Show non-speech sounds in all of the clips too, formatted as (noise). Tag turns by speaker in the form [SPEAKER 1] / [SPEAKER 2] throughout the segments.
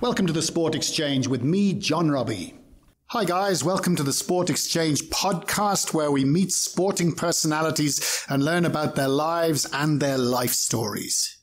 [SPEAKER 1] Welcome to the Sport Exchange with me, John Robbie. Hi, guys. Welcome to the Sport Exchange podcast where we meet sporting personalities and learn about their lives and their life stories.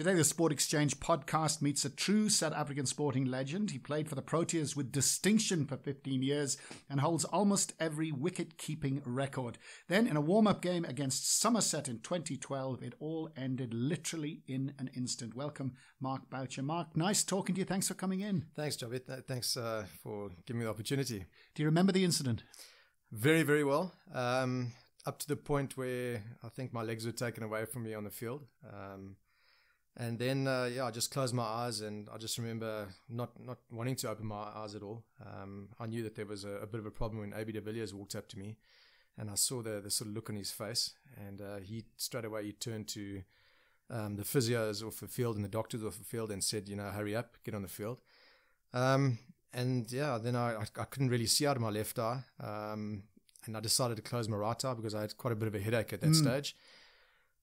[SPEAKER 1] Today, the Sport Exchange podcast meets a true South African sporting legend. He played for the Proteas with distinction for 15 years and holds almost every wicket keeping record. Then, in a warm up game against Somerset in 2012, it all ended literally in an instant. Welcome, Mark Boucher. Mark, nice talking to you. Thanks for coming in.
[SPEAKER 2] Thanks, Javid. Thanks uh, for giving me the opportunity.
[SPEAKER 1] Do you remember the incident?
[SPEAKER 2] Very, very well. Um, up to the point where I think my legs were taken away from me on the field. Um, and then, uh, yeah, I just closed my eyes, and I just remember not not wanting to open my eyes at all. Um, I knew that there was a, a, bit of a problem when AB de Villiers walked up to me, and I saw the the sort of look on his face, and uh, he straight away he turned to um, the physios off the field and the doctors off the field and said, you know, hurry up, get on the field. Um, and yeah, then I, I, couldn't really see out of my left eye, um, and I decided to close my right eye because I had quite a bit of a headache at that mm. stage.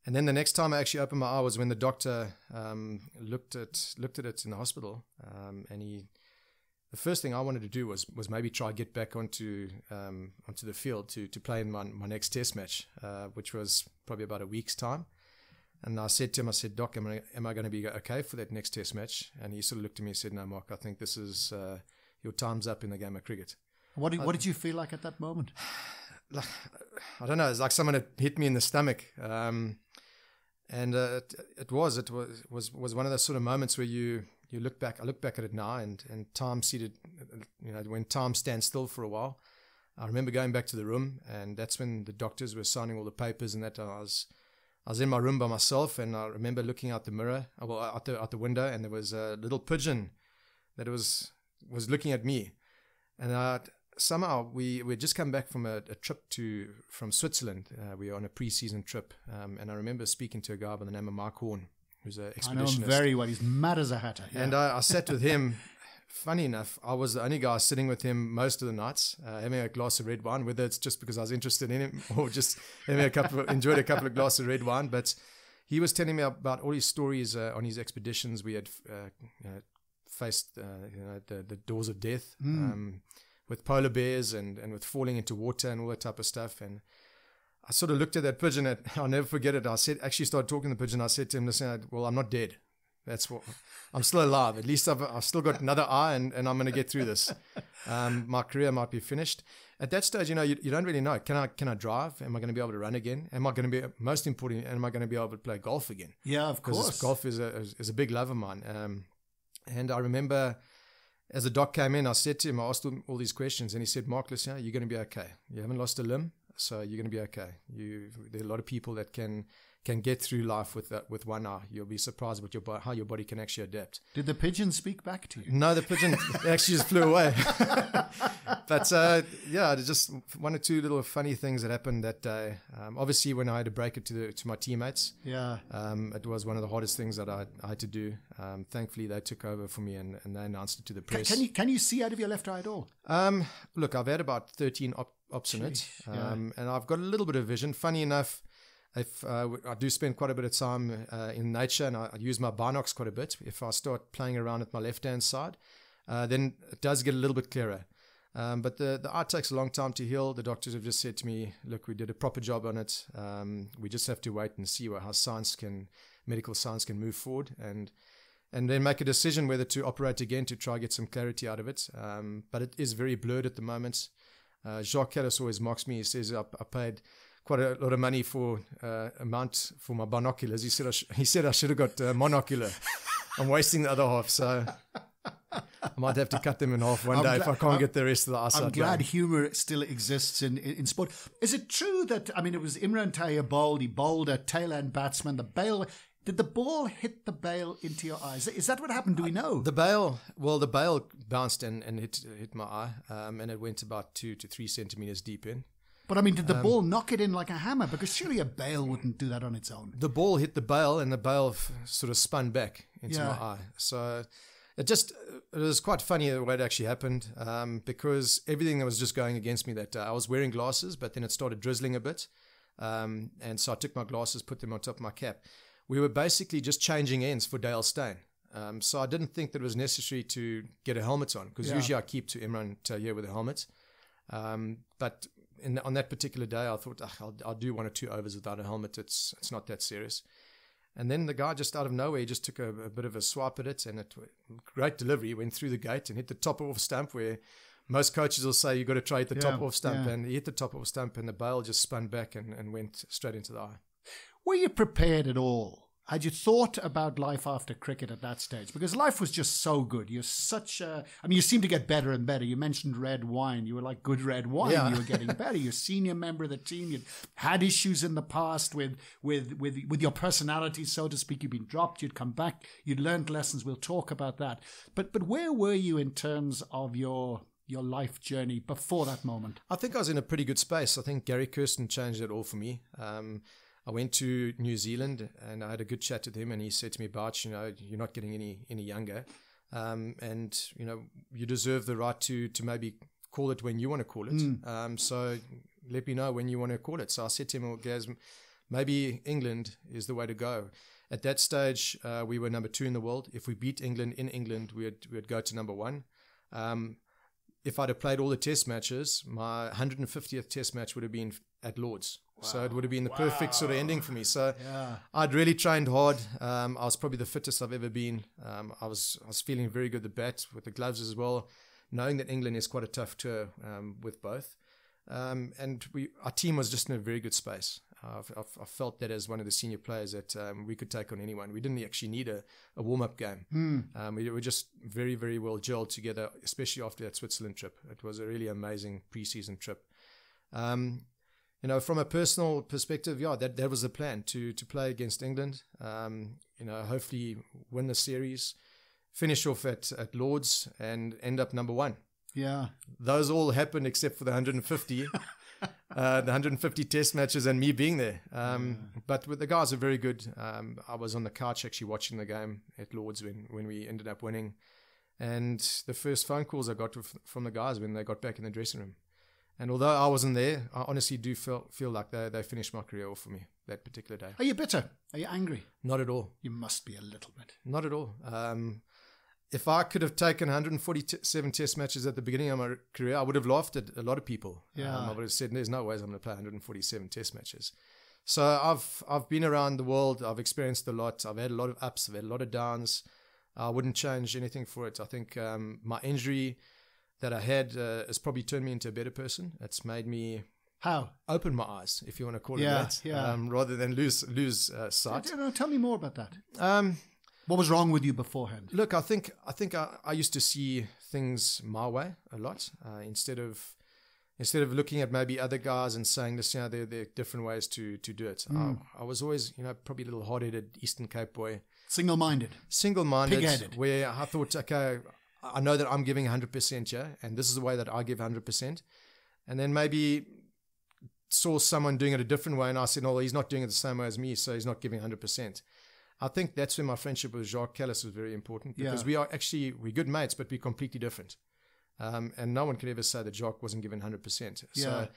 [SPEAKER 2] And then the next time I actually opened my eye was when the doctor um, looked at looked at it in the hospital, um, and he. The first thing I wanted to do was was maybe try to get back onto um, onto the field to to play in my, my next test match, uh, which was probably about a week's time. And I said to him, I said, Doc, am I, am I going to be okay for that next test match? And he sort of looked at me and said, No, Mark, I think this is uh, your time's up in the game of cricket.
[SPEAKER 1] What did, what did you feel like at that moment? (sighs)
[SPEAKER 2] I don't know. It's like someone had hit me in the stomach. Um, and uh, it, it, was it was was was one of those sort of moments where you you look back. I look back at it now, and and time seated, you know, when time stands still for a while. I remember going back to the room, and that's when the doctors were signing all the papers, and that I was I was in my room by myself, and I remember looking out the mirror, uh, well, out the out the window, and there was a little pigeon that was was looking at me, and I somehow we we just come back from a, a trip to from Switzerland. Uh, we were on a pre-season trip, um, and I remember speaking to a guy by the name of Mark Horn, who's an expeditionist. I know him
[SPEAKER 1] very well. He's mad as a hatter.
[SPEAKER 2] Yeah. And I, I sat with him. (laughs) Funny enough, I was the only guy sitting with him most of the nights, uh, having a glass of red wine. Whether it's just because I was interested in him (laughs) or just having a couple, of, (laughs) enjoyed a couple of glasses of red wine, but he was telling me about all his stories uh, on his expeditions. We had uh, you faced uh, you know, the, the doors of death. Mm. Um, with polar bears and, and with falling into water and all that type of stuff. And I sort of looked at that pigeon. And (laughs) I'll never forget it. I said, actually started talking to the pigeon. I said to him, listen, well, I'm not dead. That's what I'm still alive. At least I've, I've still got another eye and, and I'm going to get through this. Um, my career might be finished. At that stage, you know, you, you don't really know. Can I, can I drive? Am I going to be able to run again? Am I going to be, most important, am I going to be able to play golf again?
[SPEAKER 1] Yeah, of course.
[SPEAKER 2] Golf is a, is a big love of mine. Um, and I remember as the doc came in, I said to him, I asked him all these questions, and he said, Mark, listen, you're going to be okay. You haven't lost a limb, so you're going to be okay. You, there are a lot of people that can can get through life with that, with one eye. You'll be surprised with your how your body can actually adapt.
[SPEAKER 1] Did the pigeon speak back to you?
[SPEAKER 2] No, the pigeon (laughs) (laughs) actually just flew away. (laughs) but uh, yeah, just one or two little funny things that happened that day. Um, obviously, when I had to break it to the, to my teammates,
[SPEAKER 1] yeah,
[SPEAKER 2] um, it was one of the hardest things that I, I had to do. Um, thankfully, they took over for me and, and they announced it to the press.
[SPEAKER 1] Can, can, you can you see out of your left eye at all?
[SPEAKER 2] Um, look, I've had about thirteen op- ops in it, yeah. Um, and I've got a little bit of vision. Funny enough if uh, I do spend quite a bit of time uh, in nature and I, use my binocs quite a bit, if I start playing around with my left hand side, uh, then it does get a little bit clearer. Um, but the, the eye takes a long time to heal. The doctors have just said to me, look, we did a proper job on it. Um, we just have to wait and see how science can, medical science can move forward and and then make a decision whether to operate again to try get some clarity out of it. Um, but it is very blurred at the moment. Uh, Jacques Kallis always mocks me. He says, I, I paid quite a lot of money for uh, a mount for my binoculars. He said I sh- he said I should have got a monocular. (laughs) I'm wasting the other half, so I might have to cut them in half one I'm day if I can't I'm, get the rest of the eyesight.
[SPEAKER 1] I'm glad humour still exists in, in, in sport. Is it true that I mean it was Imran Tahir bowled, he bowled a tail end batsman, the bail did the ball hit the bail into your eyes? Is that what happened? Do we know?
[SPEAKER 2] The bail, well, the bail bounced and, and hit hit my eye, um, and it went about two to three centimeters deep in.
[SPEAKER 1] But I mean, did the um, ball knock it in like a hammer? Because surely a bail wouldn't do that on its own.
[SPEAKER 2] The ball hit the bail, and the bail f- sort of spun back into yeah. my eye. So it just it was quite funny the way it actually happened um, because everything that was just going against me that day. I was wearing glasses, but then it started drizzling a bit. Um, and so I took my glasses, put them on top of my cap. We were basically just changing ends for Dale Steyn. Um, so I didn't think that it was necessary to get a helmet on because
[SPEAKER 1] Yeah.
[SPEAKER 2] usually I keep to Imran Tahir with a helmet. Um, but in, on that particular day, I thought "Ah, I'll, I'll do one or two overs without a helmet. It's it's not that serious. And then the guy just out of nowhere, he just took a, a bit of a swipe at it, and it great delivery. Went through the gate and hit the top off stump where most coaches will say you've got to try the top
[SPEAKER 1] Yeah,
[SPEAKER 2] off stump,
[SPEAKER 1] yeah.
[SPEAKER 2] and he hit the top off stump, and the bail just spun back and, and went straight into the eye.
[SPEAKER 1] Were you prepared at all? Had you thought about life after cricket at that stage? Because life was just so good. You're such a. I mean, you seem to get better and better. You mentioned red wine. You were like good red wine.
[SPEAKER 2] Yeah.
[SPEAKER 1] You were getting (laughs) better. You're a senior member of the team. You'd had issues in the past with with with with your personality, so to speak. You'd been dropped. You'd come back. You'd learned lessons. We'll talk about that. But but where were you in terms of your your life journey before that moment?
[SPEAKER 2] I think I was in a pretty good space. I think Gary Kirsten changed it all for me. Um, I went to New Zealand and I had a good chat with him, and he said to me, "Barch, you know, you're not getting any any younger, um, and you know, you deserve the right to to maybe call it when you want to call it. Um, so let me know when you want to call it." So I said to him, "Well, Gaz, maybe England is the way to go." At that stage, uh, we were number two in the world. If we beat England in England, we'd we'd go to number one. Um, if I'd have played all the test matches, my 150th test match would have been at Lords. So it would have been the perfect sort of ending for me. So
[SPEAKER 1] Yeah.
[SPEAKER 2] I'd really trained hard. Um, I was probably the fittest I've ever been. Um, I was I was feeling very good the bat with the gloves as well, knowing that England is quite a tough tour um, with both. Um, and we our team was just in a very good space. I've, I've, I felt that as one of the senior players that um, we could take on anyone. We didn't actually need a, a warm up game. Um, we were just very very well gelled together, especially after that Switzerland trip. It was a really amazing preseason trip. Um, you know, from a personal perspective, yeah, that, that was the plan to to play against England. Um, you know, hopefully win the series, finish off at, at Lords, and end up number one.
[SPEAKER 1] Yeah.
[SPEAKER 2] Those all happened except for the 150, (laughs) uh, the 150 test matches, and me being there. Um, But with the guys are very good. Um, I was on the couch actually watching the game at Lords when when we ended up winning, and the first phone calls I got from the guys when they got back in the dressing room. And although I wasn't there, I honestly do feel feel like they they finished my career off for me that particular day.
[SPEAKER 1] Are you bitter? Are you angry?
[SPEAKER 2] Not at all.
[SPEAKER 1] You must be a little bit.
[SPEAKER 2] Not at all. Um, if I could have taken 147 test matches at the beginning of my career, I would have laughed at a lot of people.
[SPEAKER 1] Yeah.
[SPEAKER 2] Um, I would have said, "There's no ways I'm going to play 147 test matches." So I've I've been around the world. I've experienced a lot. I've had a lot of ups. I've had a lot of downs. I wouldn't change anything for it. I think um, my injury that I had uh, has probably turned me into a better person. It's made me
[SPEAKER 1] How?
[SPEAKER 2] open my eyes, if you want to call
[SPEAKER 1] Yeah,
[SPEAKER 2] it that,
[SPEAKER 1] yeah.
[SPEAKER 2] um, rather than lose lose uh, sight.
[SPEAKER 1] No, tell me more about that.
[SPEAKER 2] Um,
[SPEAKER 1] What was wrong with you beforehand?
[SPEAKER 2] Look, I think I think I, I used to see things my way a lot uh, instead of instead of looking at maybe other guys and saying this, you know, there, there are different ways to to do it. I, I was always, you know, probably a little hot-headed Eastern Cape boy,
[SPEAKER 1] Single minded.
[SPEAKER 2] single-minded,
[SPEAKER 1] Pig-headed.
[SPEAKER 2] where I thought, okay, I know that I'm giving 100%, yeah, and this is the way that I give 100%, and then maybe saw someone doing it a different way, and I said, no, he's not doing it the same way as me, so he's not giving 100%. I think that's where my friendship with Jacques Kallis was very important because
[SPEAKER 1] Yeah.
[SPEAKER 2] we are actually we're good mates, but we're completely different. Um, and no one could ever say that Jacques wasn't given 100%.
[SPEAKER 1] Yeah.
[SPEAKER 2] So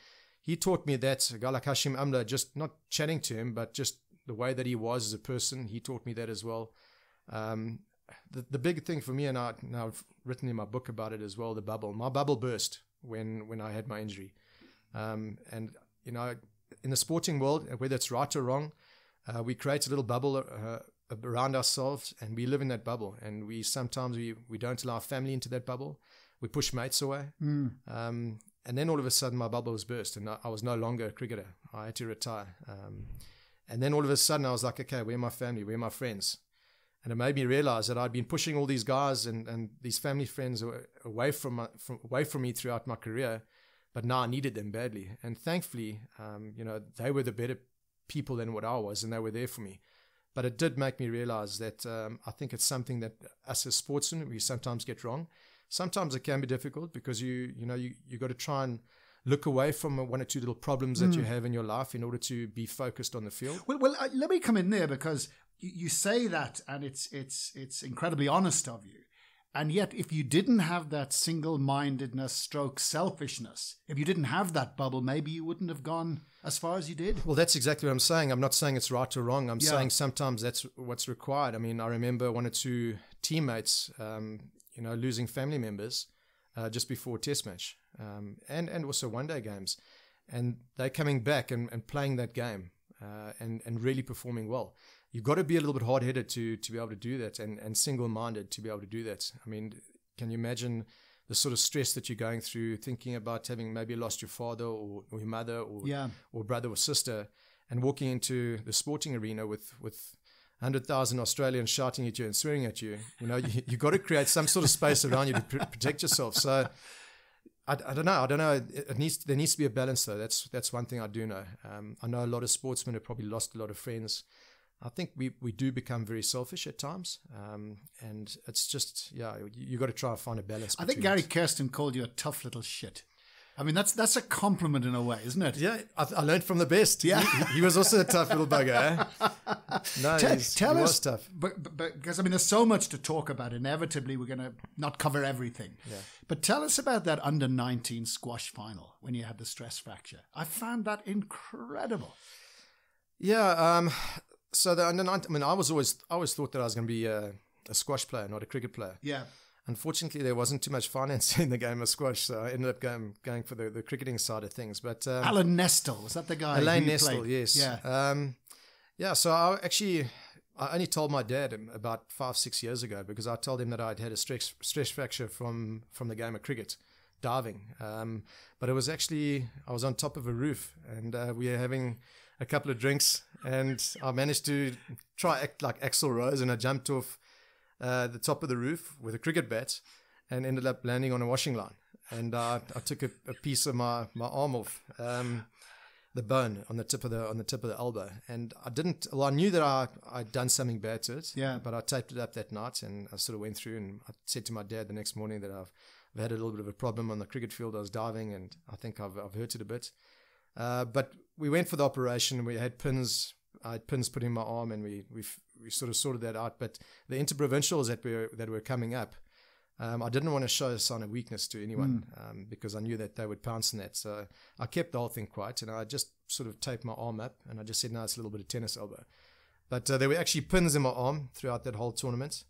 [SPEAKER 2] he taught me that. A guy like Hashim Amla, just not chatting to him, but just the way that he was as a person, he taught me that as well. Um, the, the big thing for me, and I, now I've written in my book about it as well, the bubble. My bubble burst when, when I had my injury. Um, and, you know, in the sporting world, whether it's right or wrong, uh, we create a little bubble uh, around ourselves and we live in that bubble. And we sometimes we, we don't allow family into that bubble. We push mates away. Um, and then all of a sudden, my bubble was burst, and I, I was no longer a cricketer. I had to retire. Um, and then all of a sudden, I was like, okay, where are my family? Where are my friends? And it made me realize that I'd been pushing all these guys and, and these family friends away from, my, from away from me throughout my career, but now I needed them badly. And thankfully, um, you know, they were the better people than what I was, and they were there for me. But it did make me realize that um, I think it's something that us as sportsmen we sometimes get wrong. Sometimes it can be difficult because you you know you you got to try and look away from one or two little problems that you have in your life in order to be focused on the field.
[SPEAKER 1] Well, well, uh, let me come in there because you, you say that, and it's it's it's incredibly honest of you. And yet, if you didn't have that single mindedness, stroke selfishness, if you didn't have that bubble, maybe you wouldn't have gone as far as you did.
[SPEAKER 2] Well, that's exactly what I'm saying. I'm not saying it's right or wrong. I'm
[SPEAKER 1] Yeah.
[SPEAKER 2] saying sometimes that's what's required. I mean, I remember one or two teammates, um, you know, losing family members uh, just before a test match um, and, and also one day games. And they're coming back and, and playing that game uh, and, and really performing well. You've got to be a little bit hard headed to, to be able to do that and, and single minded to be able to do that. I mean, can you imagine the sort of stress that you're going through thinking about having maybe lost your father or, or your mother or,
[SPEAKER 1] Yeah.
[SPEAKER 2] or brother or sister and walking into the sporting arena with, with 100,000 Australians shouting at you and swearing at you? You know, (laughs) you, you've got to create some sort of space around you to pr- protect yourself. So, I, I don't know. I don't know. It, it needs there needs to be a balance though. That's that's one thing I do know. Um, I know a lot of sportsmen have probably lost a lot of friends. I think we, we do become very selfish at times, um, and it's just yeah, you, you got to try and find a balance.
[SPEAKER 1] I think Gary
[SPEAKER 2] it.
[SPEAKER 1] Kirsten called you a tough little shit. I mean, that's that's a compliment in a way, isn't it?
[SPEAKER 2] Yeah, I, I learned from the best.
[SPEAKER 1] Yeah.
[SPEAKER 2] he, he was also a tough little bugger. Eh? (laughs) No,
[SPEAKER 1] tell
[SPEAKER 2] he
[SPEAKER 1] us,
[SPEAKER 2] tough.
[SPEAKER 1] but, but, but- because I mean, there's so much to talk about. Inevitably, we're going to not cover everything.
[SPEAKER 2] Yeah.
[SPEAKER 1] But tell us about that under 19 squash final when you had the stress fracture. I found that incredible.
[SPEAKER 2] Yeah. Um, so the under 19, I mean, I was always I always thought that I was going to be a, a squash player, not a cricket player.
[SPEAKER 1] Yeah.
[SPEAKER 2] Unfortunately, there wasn't too much finance (laughs) in the game of squash, so I ended up going going for the, the cricketing side of things. But um,
[SPEAKER 1] Alan Nestle was that the guy? Alan
[SPEAKER 2] Nestle,
[SPEAKER 1] played?
[SPEAKER 2] yes.
[SPEAKER 1] Yeah.
[SPEAKER 2] Um, yeah, so I actually, I only told my dad about five, six years ago because I told him that I'd had a stress, stress fracture from, from the game of cricket, diving. Um, but it was actually, I was on top of a roof and uh, we were having a couple of drinks and I managed to try act like Axl Rose and I jumped off uh, the top of the roof with a cricket bat and ended up landing on a washing line. And uh, I took a, a piece of my, my arm off. Um, the bone on the tip of the on the tip of the elbow, and I didn't. Well, I knew that I I'd done something bad to it.
[SPEAKER 1] Yeah.
[SPEAKER 2] But I taped it up that night, and I sort of went through, and I said to my dad the next morning that I've, I've had a little bit of a problem on the cricket field. I was diving, and I think I've I've hurt it a bit. Uh, but we went for the operation. We had pins. I had pins put in my arm, and we we we sort of sorted that out. But the interprovincials that were that were coming up, um, I didn't want to show a sign of weakness to anyone um, because I knew that they would pounce on that. So I kept the whole thing quiet and I just sort of taped my arm up and I just said, no, it's a little bit of tennis elbow. But uh, there were actually pins in my arm throughout that whole tournament.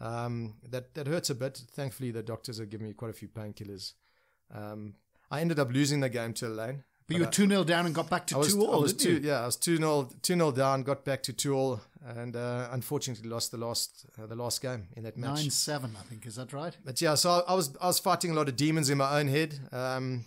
[SPEAKER 2] Um, that, that hurts a bit. Thankfully, the doctors have given me quite a few painkillers. Um, I ended up losing the game to Elaine.
[SPEAKER 1] But you were 2 0 down and got back to
[SPEAKER 2] was,
[SPEAKER 1] 2
[SPEAKER 2] I
[SPEAKER 1] all, didn't you?
[SPEAKER 2] yeah, I was two 0 two 0 down, got back to two all, and uh, unfortunately lost the last uh, the last game in that match.
[SPEAKER 1] 9 7, I think. Is that right?
[SPEAKER 2] But yeah, so I, I was I was fighting a lot of demons in my own head um,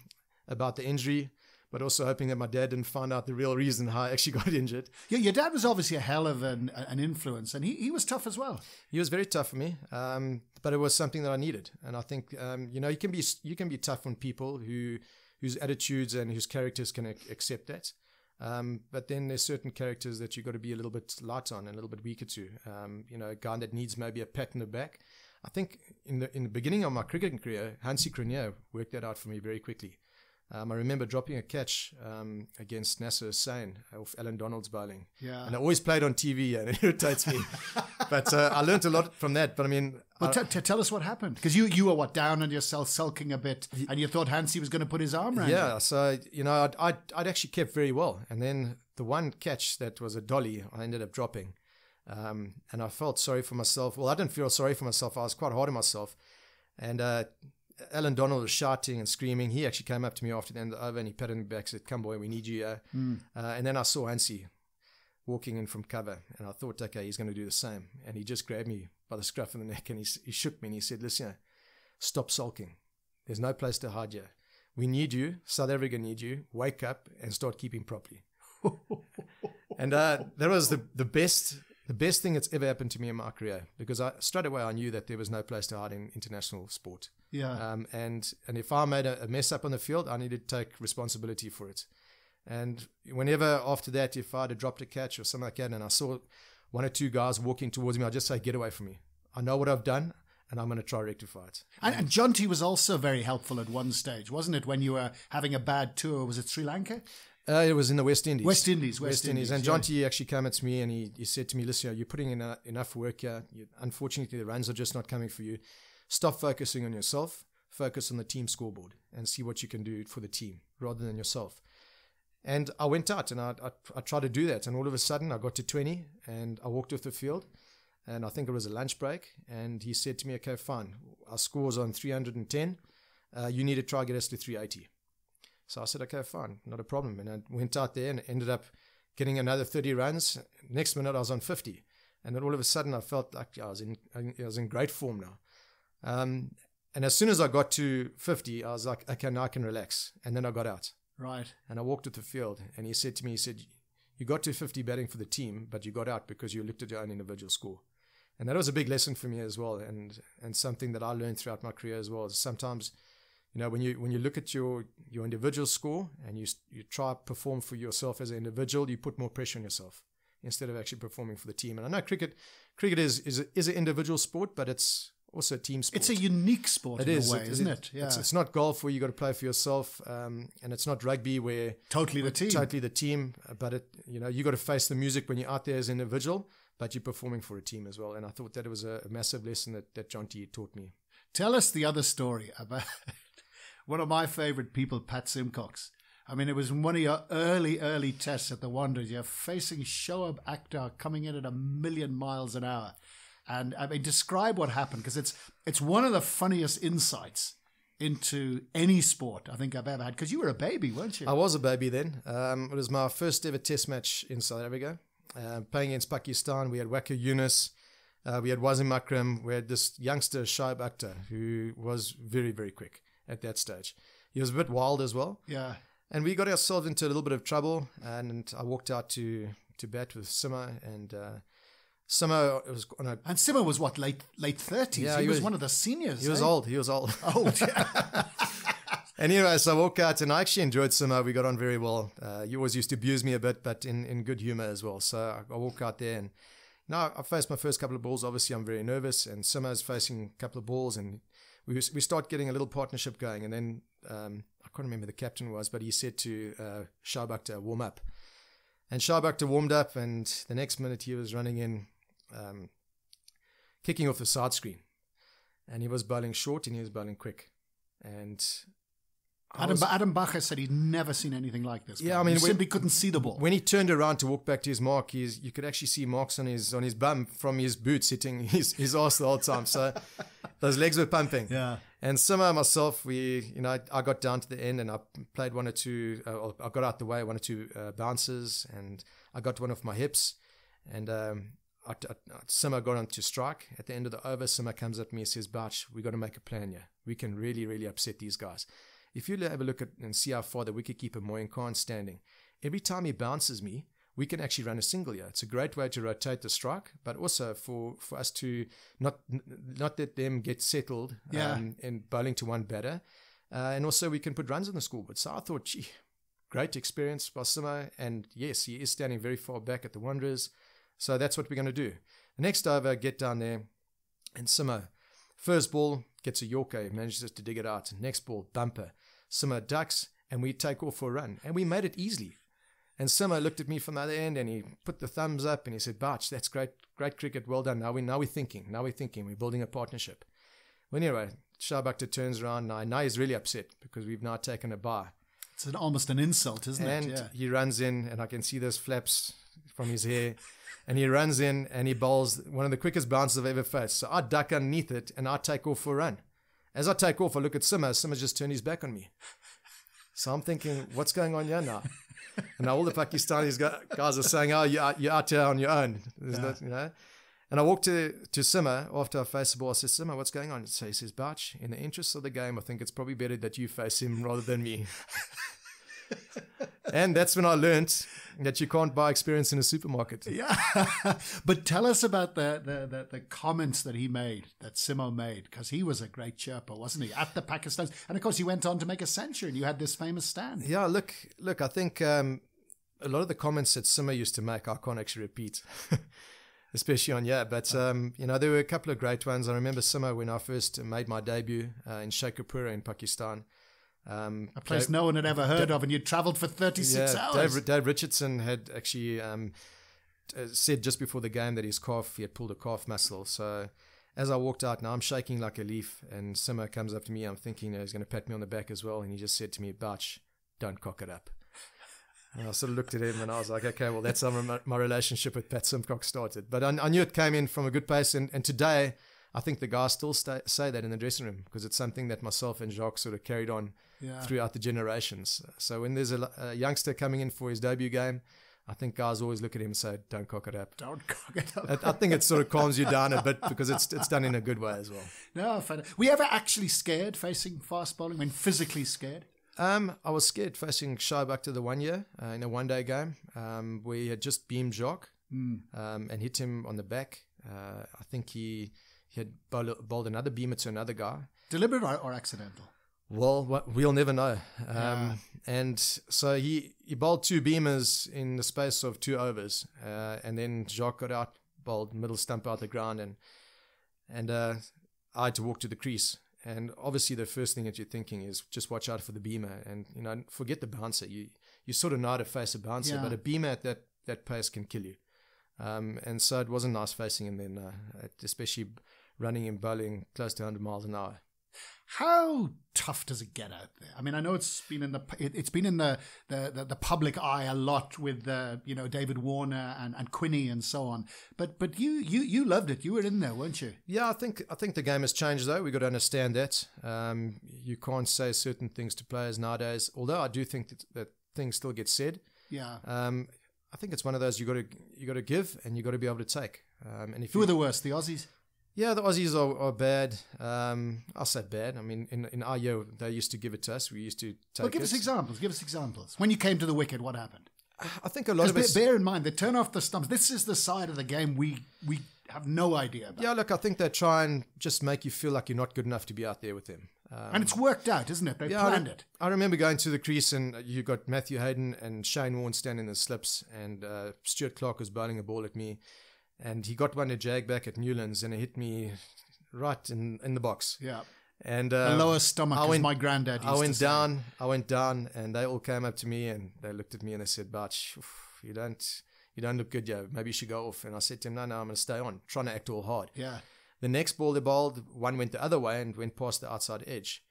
[SPEAKER 2] about the injury, but also hoping that my dad didn't find out the real reason how I actually (laughs) got injured.
[SPEAKER 1] Yeah, your dad was obviously a hell of an, an influence, and he, he was tough as well.
[SPEAKER 2] He was very tough for me, um, but it was something that I needed, and I think um, you know you can be you can be tough on people who whose attitudes and whose characters can ac- accept that. Um, but then there's certain characters that you've got to be a little bit light on and a little bit weaker to. Um, you know, a guy that needs maybe a pat in the back. I think in the in the beginning of my cricketing career, Hansi Cronje worked that out for me very quickly. Um, I remember dropping a catch um, against Nasser Hussain off Allan Donald's bowling.
[SPEAKER 1] Yeah.
[SPEAKER 2] And I always played on TV and it irritates me. (laughs) but uh, I learned a lot from that. But I mean,
[SPEAKER 1] Well,
[SPEAKER 2] I-
[SPEAKER 1] t- t- tell us what happened. Because you, you were, what, down on yourself, sulking a bit, and you thought Hansi was going to put his arm around you.
[SPEAKER 2] Yeah, so you know, I'd, I'd I'd actually kept very well, and then the one catch that was a dolly, I ended up dropping, um, and I felt sorry for myself. Well, I didn't feel sorry for myself. I was quite hard on myself, and uh, Allan Donald was shouting and screaming. He actually came up to me after the end of the over and he patted me back, said, "Come, boy, we need you." Uh, uh, and then I saw Hansi walking in from cover, and I thought, okay, he's going to do the same. And he just grabbed me by the scruff of the neck and he, he shook me and he said, "Listen, stop sulking. There's no place to hide here. We need you. South Africa need you. Wake up and start keeping properly." (laughs) and uh, that was the, the best the best thing that's ever happened to me in my career because I straight away I knew that there was no place to hide in international sport.
[SPEAKER 1] Yeah.
[SPEAKER 2] Um, and and if I made a, a mess up on the field, I needed to take responsibility for it. And whenever after that, if I'd have dropped a catch or something like that, and I saw one or two guys walking towards me, I'd just say, "Get away from me! I know what I've done, and I'm going to try to rectify it."
[SPEAKER 1] And, and Jonty was also very helpful at one stage, wasn't it? When you were having a bad tour, was it Sri Lanka?
[SPEAKER 2] Uh, it was in the West Indies.
[SPEAKER 1] West Indies, West,
[SPEAKER 2] West Indies. And
[SPEAKER 1] yeah.
[SPEAKER 2] Jonty actually came to me and he, he said to me, listen, you're putting in a, enough work here. You, unfortunately, the runs are just not coming for you. Stop focusing on yourself, focus on the team scoreboard and see what you can do for the team rather than yourself. And I went out and I, I, I tried to do that. And all of a sudden, I got to 20 and I walked off the field. And I think it was a lunch break. And he said to me, Okay, fine. Our score was on 310. Uh, you need to try get us to 380. So I said, Okay, fine. Not a problem. And I went out there and ended up getting another 30 runs. Next minute, I was on 50. And then all of a sudden, I felt like I was in, I was in great form now. Um, and as soon as I got to 50, I was like, okay, now I can relax. And then I got out.
[SPEAKER 1] Right.
[SPEAKER 2] And I walked at the field and he said to me, he said, you got to 50 batting for the team, but you got out because you looked at your own individual score. And that was a big lesson for me as well. And, and something that I learned throughout my career as well. Is sometimes, you know, when you, when you look at your, your individual score and you, you try perform for yourself as an individual, you put more pressure on yourself instead of actually performing for the team. And I know cricket, cricket is, is, is an individual sport, but it's, also a team sport.
[SPEAKER 1] It's a unique sport it in is, a way, is isn't it?
[SPEAKER 2] Yeah. It's, it's, not golf where you got to play for yourself, um, and it's not rugby where
[SPEAKER 1] totally the team,
[SPEAKER 2] totally the team. But it, you know, you got to face the music when you're out there as an individual, but you're performing for a team as well. And I thought that was a, a massive lesson that that Jonty taught me.
[SPEAKER 1] Tell us the other story about (laughs) one of my favorite people, Pat Symcox. I mean, it was one of your early, early tests at the Wanderers. You're facing Shoaib Akhtar coming in at a million miles an hour. And I mean, describe what happened because it's it's one of the funniest insights into any sport I think I've ever had. Because you were a baby, weren't you?
[SPEAKER 2] I was a baby then. Um, it was my first ever Test match in South Africa, uh, playing against Pakistan. We had Waqar Younis, uh, we had Wasim Akram, we had this youngster Shoaib Akhtar who was very very quick at that stage. He was a bit wild as well.
[SPEAKER 1] Yeah.
[SPEAKER 2] And we got ourselves into a little bit of trouble, and I walked out to to bat with Sima and. Uh, Simo was on a
[SPEAKER 1] and Simo was what late late thirties. Yeah, he, he was, was, one of the seniors.
[SPEAKER 2] He was eh? old. He was old. (laughs)
[SPEAKER 1] Old. Yeah. (laughs)
[SPEAKER 2] anyway, so I walked out and I actually enjoyed Simo. We got on very well. Uh, he always used to abuse me a bit, but in, in good humor as well. So I, I walk out there and now I faced my first couple of balls. Obviously, I'm very nervous, and Simo's facing a couple of balls, and we we start getting a little partnership going. And then um, I can't remember the captain was, but he said to uh, Akhtar warm up. And Akhtar warmed up, and the next minute he was running in um, kicking off the side screen. And he was bowling short and he was bowling quick. And
[SPEAKER 1] Adam, was, Adam Bacher said he'd never seen anything like this.
[SPEAKER 2] Yeah, I mean,
[SPEAKER 1] he when, simply couldn't see the ball.
[SPEAKER 2] When he turned around to walk back to his mark, he's, you could actually see marks on his on his bum from his boots hitting (laughs) his, his ass the whole time. So (laughs) those legs were pumping.
[SPEAKER 1] Yeah.
[SPEAKER 2] And Simo myself, we, you know, I, I, got down to the end and I played one or two, uh, I got out the way, one or two uh, bounces, and I got one off my hips. And um, Simo got on to strike. At the end of the over, Simo comes up to me and says, Batch, we got to make a plan here. We can really, really upset these guys. If you have a look at and see how far the wicketkeeper Moin Khan's standing, every time he bounces me, we can actually run a single here. It's a great way to rotate the strike, but also for, for us to not not let them get settled
[SPEAKER 1] yeah. um,
[SPEAKER 2] in bowling to one batter. Uh, and also we can put runs on the scoreboard. So I thought, gee, great experience by Simo. And yes, he is standing very far back at the Wanderers. So that's what we're going to do. The next over, get down there, and Simo, first ball gets a Yorker, manages to dig it out. Next ball, bumper. Simo ducks, and we take off for a run. And we made it easily. And Simo looked at me from the other end and he put the thumbs up and he said, Batch, that's great, great cricket, well done. Now we now we're thinking. Now we're thinking. We're building a partnership. Well anyway, Shoaib Akhtar turns around now. Now he's really upset because we've now taken a bye.
[SPEAKER 1] It's an, almost an insult, isn't
[SPEAKER 2] and
[SPEAKER 1] it?
[SPEAKER 2] And he runs in and I can see those flaps from his hair and he runs in and he bowls one of the quickest bounces I've ever faced. So I duck underneath it and I take off for a run. As I take off, I look at Simo. Simo just turned his back on me. So I'm thinking, what's going on here now? And now all the Pakistanis guys are saying, oh, you're out, you're out here on your own. Yeah. Not, you know? And I walk to, to Simo after I face the ball. I says, Simo, what's going on? So he says, Batch, in the interests of the game, I think it's probably better that you face him rather than me. (laughs) and that's when I learned that you can't buy experience in a supermarket. (laughs)
[SPEAKER 1] Yeah. but tell us about the, the, the, the, comments that he made, that Simo made, because he was a great chirper, wasn't he? At the Pakistans. And of course, he went on to make a century and you had this famous stand.
[SPEAKER 2] Yeah, look, look, I think um, a lot of the comments that Simo used to make, I can't actually repeat. (laughs) Especially on yeah, but um, you know there were a couple of great ones. I remember Simo when I first made my debut uh, in Sheikhupura in Pakistan.
[SPEAKER 1] Um, a place Dave, no one had ever heard of, and you'd travelled for 36 yeah,
[SPEAKER 2] hours. Dave, Dave, Richardson had actually um, uh, said just before the game that his calf, he had pulled a calf muscle. So, as I walked out, now I'm shaking like a leaf, and Simo comes up to me. I'm thinking you know, he's going to pat me on the back as well, and he just said to me, "Batch, don't cock it up." And I sort of looked at him and I was like, okay, well, that's how my, my relationship with Pat Symcox started. But I, I, knew it came in from a good place. And, and today, I think the guys still stay, say that in the dressing room because it's something that myself and Jacques sort of carried on yeah. throughout the generations. So when there's a, a, youngster coming in for his debut game, I think guys always look at him and say, "Don't cock it up."
[SPEAKER 1] Don't cock it up.
[SPEAKER 2] I, I think it sort of calms you down a bit because it's it's done in a good way as well.
[SPEAKER 1] No. Were ever actually scared facing fast bowling? I mean, physically scared?
[SPEAKER 2] Um, I was scared facing back to the one year uh, in a one day game. Um, we had just beamed Jacques mm. um, and hit him on the back. Uh, I think he he had bowled, bowled, another beamer to another guy.
[SPEAKER 1] Deliberate or, or accidental?
[SPEAKER 2] Well, we'll never know. Um, yeah. And so he, he bowled two beamers in the space of two overs. Uh, and then Jacques got out, bowled middle stump out the ground, and and uh, I had to walk to the crease. And obviously, the first thing that you're thinking is just watch out for the beamer, and you know, forget the bouncer. You you sort of know how to face a bouncer, yeah. but a beamer at that that pace can kill you. Um, and so it wasn't nice facing him then, uh, especially running and bowling close to 100 miles an hour.
[SPEAKER 1] How tough does it get out there? I mean, I know it's been in the it, has been in the, the, the, the, public eye a lot with uh, you know David Warner and, and Quinny and so on. But but you you you loved it. You were in there, weren't you?
[SPEAKER 2] Yeah, I think I think the game has changed though. We got to understand that um, you can't say certain things to players nowadays. Although I do think that, that things still get said.
[SPEAKER 1] Yeah.
[SPEAKER 2] Um, I think it's one of those you got to you got to give and you got to be able to take. Um, and if
[SPEAKER 1] who are the worst, the Aussies?
[SPEAKER 2] Yeah, the Aussies are, are bad. Um, I'll say bad. I mean, in, in our year, they used to give it to us. We used to take
[SPEAKER 1] Well, give
[SPEAKER 2] it.
[SPEAKER 1] us examples. Give us examples. When you came to the wicket, what happened?
[SPEAKER 2] I think a lot of
[SPEAKER 1] it. Bear in mind, they turn off the stumps. This is the side of the game we we have no idea about.
[SPEAKER 2] Yeah, look, I think they try and just make you feel like you're not good enough to be out there with them.
[SPEAKER 1] Um, and it's worked out, isn't it? They yeah, planned
[SPEAKER 2] I,
[SPEAKER 1] it.
[SPEAKER 2] I remember going to the crease and you got Matthew Hayden and Shane Warne standing in the slips, and uh, Stuart Clark was bowling a ball at me. And he got one to jag back at Newlands and it hit me right in in the box.
[SPEAKER 1] Yeah.
[SPEAKER 2] And
[SPEAKER 1] uh, the lower stomach, I went, my granddad. I
[SPEAKER 2] went down. I went down, and they all came up to me and they looked at me and they said, "Batch, you don't, you don't look good, yo. Maybe you should go off." And I said to him, "No, no, I'm going to stay on, trying to act all hard."
[SPEAKER 1] Yeah.
[SPEAKER 2] The next ball they bowled, one went the other way and went past the outside edge.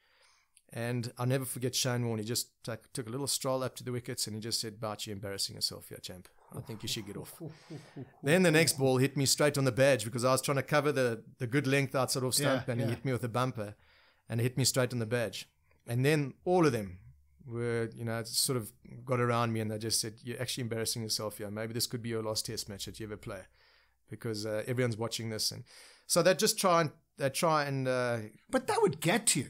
[SPEAKER 2] And I'll never forget Shane Warne. He just took, took a little stroll up to the wickets and he just said, Bart, you're embarrassing yourself here, champ. I think you should get off. (laughs) then the next ball hit me straight on the badge because I was trying to cover the, the good length outside of stump yeah, and yeah. he hit me with a bumper and it hit me straight on the badge. And then all of them were, you know, sort of got around me and they just said, You're actually embarrassing yourself here. Maybe this could be your last test match that you ever play because uh, everyone's watching this. And so they just try and, they try and. Uh,
[SPEAKER 1] but that would get to you.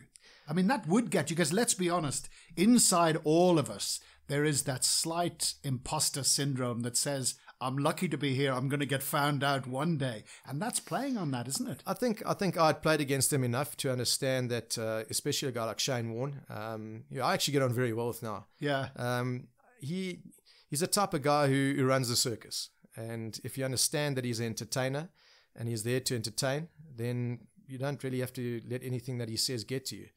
[SPEAKER 1] I mean, that would get you because let's be honest, inside all of us, there is that slight imposter syndrome that says, I'm lucky to be here. I'm going to get found out one day, and that's playing on that, isn't it?
[SPEAKER 2] I think I think I'd played against him enough to understand that, uh, especially a guy like Shane Warne. Um, you know, I actually get on very well with now.
[SPEAKER 1] Yeah.
[SPEAKER 2] Um, he he's a type of guy who, who runs a circus, and if you understand that he's an entertainer and he's there to entertain, then you don't really have to let anything that he says get to you.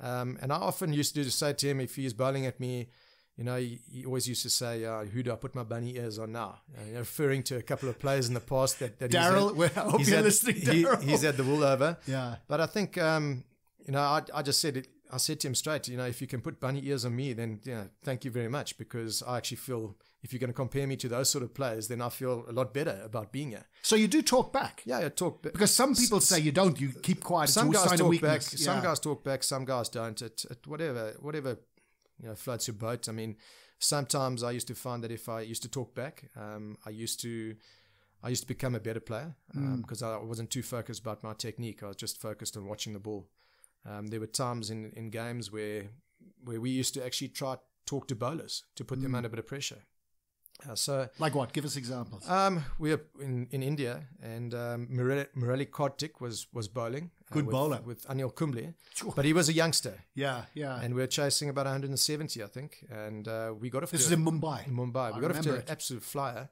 [SPEAKER 2] Um, and I often used to say to him, if he's bowling at me, you know, he, he always used to say, uh, "Who do I put my bunny ears on now?" Uh, referring to a couple of players in the past that, that
[SPEAKER 1] Daryl. I hope you're
[SPEAKER 2] had,
[SPEAKER 1] listening,
[SPEAKER 2] he, he's had the wool over.
[SPEAKER 1] Yeah,
[SPEAKER 2] but I think um, you know, I, I just said it. I said to him straight, you know, if you can put bunny ears on me, then you know, thank you very much because I actually feel if you're going to compare me to those sort of players, then I feel a lot better about being here.
[SPEAKER 1] So you do talk back?
[SPEAKER 2] Yeah, I talk
[SPEAKER 1] back. Because some people say you don't. You keep quiet.
[SPEAKER 2] Some
[SPEAKER 1] guys
[SPEAKER 2] talk back. Yeah. Some guys talk back. Some guys don't. It, it, whatever, whatever, you know, floats your boat. I mean, sometimes I used to find that if I used to talk back, um, I used to. I used to become a better player because um, mm. I wasn't too focused about my technique. I was just focused on watching the ball. Um, there were times in, in games where where we used to actually try talk to bowlers to put mm. them under a bit of pressure. Uh, so,
[SPEAKER 1] like what? Give us examples.
[SPEAKER 2] Um, we are in, in India, and um, Murali, Kartik was was bowling.
[SPEAKER 1] Uh, Good
[SPEAKER 2] with,
[SPEAKER 1] bowler
[SPEAKER 2] with Anil Kumble, but he was a youngster.
[SPEAKER 1] Yeah, yeah.
[SPEAKER 2] And we were chasing about 170, I think, and uh, we got off.
[SPEAKER 1] This
[SPEAKER 2] to,
[SPEAKER 1] is in Mumbai.
[SPEAKER 2] In Mumbai, I we got off to an absolute flyer.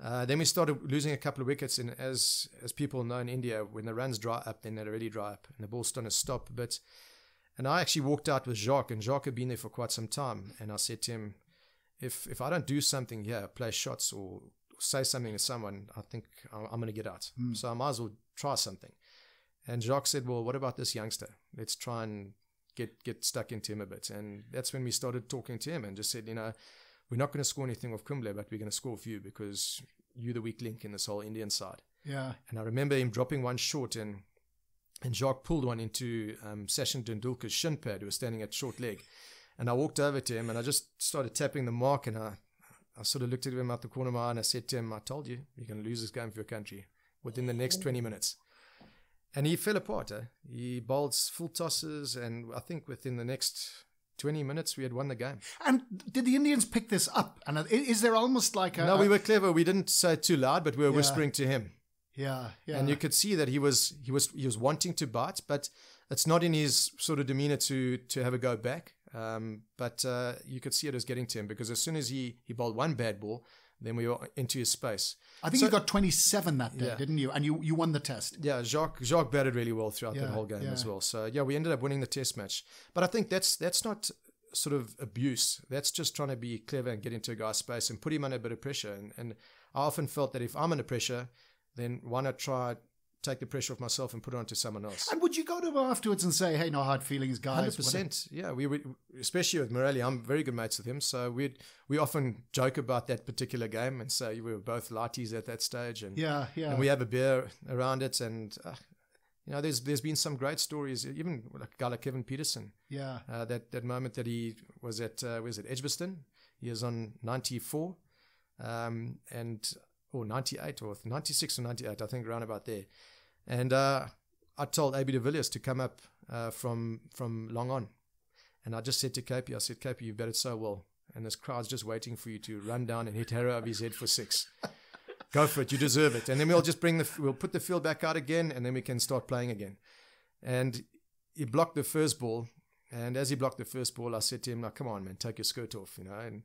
[SPEAKER 2] Uh, then we started losing a couple of wickets, and as as people know in India, when the runs dry up, then they really dry up, and the ball's starting to stop a bit. And I actually walked out with Jacques, and Jacques had been there for quite some time, and I said to him if if I don't do something here, play shots or say something to someone, I think I'm, I'm going to get out. Mm. So I might as well try something. And Jacques said, "Well, what about this youngster? Let's try and get get stuck into him a bit." And that's when we started talking to him and just said, you know, we're not going to score anything off Kumble, but we're going to score for you because you're the weak link in this whole Indian side.
[SPEAKER 1] Yeah.
[SPEAKER 2] And I remember him dropping one short and and Jacques pulled one into um, Sachin Tendulkar's shin pad, who was standing at short leg. And I walked over to him and I just started tapping the mark and I, I sort of looked at him out the corner of my eye and I said to him, I told you, you're going to lose this game for your country within the next 20 minutes. And he fell apart. Eh? He bowled full tosses, and I think within the next 20 minutes we had won the game.
[SPEAKER 1] And did the Indians pick this up? And is there almost like a.
[SPEAKER 2] No, we were clever. We didn't say it too loud, but we were yeah. whispering to him.
[SPEAKER 1] Yeah, yeah.
[SPEAKER 2] And you could see that he was he was he was wanting to bite, but it's not in his sort of demeanor to to have a go back. Um, but uh, you could see it was getting to him because as soon as he he bowled one bad ball, then we were into his space.
[SPEAKER 1] I think so, you got 27 that day, yeah. didn't you? And you, you won the test.
[SPEAKER 2] Yeah, Jacques Jacques batted really well throughout yeah, the whole game yeah. as well. So yeah, we ended up winning the test match. But I think that's that's not sort of abuse. That's just trying to be clever and get into a guy's space and put him under a bit of pressure. And, and I often felt that if I'm under pressure, then why not try take the pressure off myself and put it onto someone else.
[SPEAKER 1] And would you go to him afterwards and say, "Hey, no hard feelings, guys"?
[SPEAKER 2] Hundred percent. Yeah, we would, especially with Murali. I'm very good mates with him, so we we often joke about that particular game and say we were both lighties at that stage, and
[SPEAKER 1] yeah, yeah,
[SPEAKER 2] and we have a beer around it, and uh, you know, there's there's been some great stories, even like a guy like Kevin Pietersen.
[SPEAKER 1] Yeah,
[SPEAKER 2] uh, that that moment that he was at uh, where's it Edgbaston? He was on 94, um, and or 98 or 96 or 98, I think, around about there. And uh, I told AB de Villiers to come up uh, from from long on. And I just said to KP, I said, KP, you've batted so well. And this crowd's just waiting for you to run down and hit Harrow over his head for six. (laughs) Go for it. You deserve it. And then we'll just bring the, we'll put the field back out again and then we can start playing again. And he blocked the first ball. And as he blocked the first ball, I said to him, now come on, man, take your skirt off, you know. And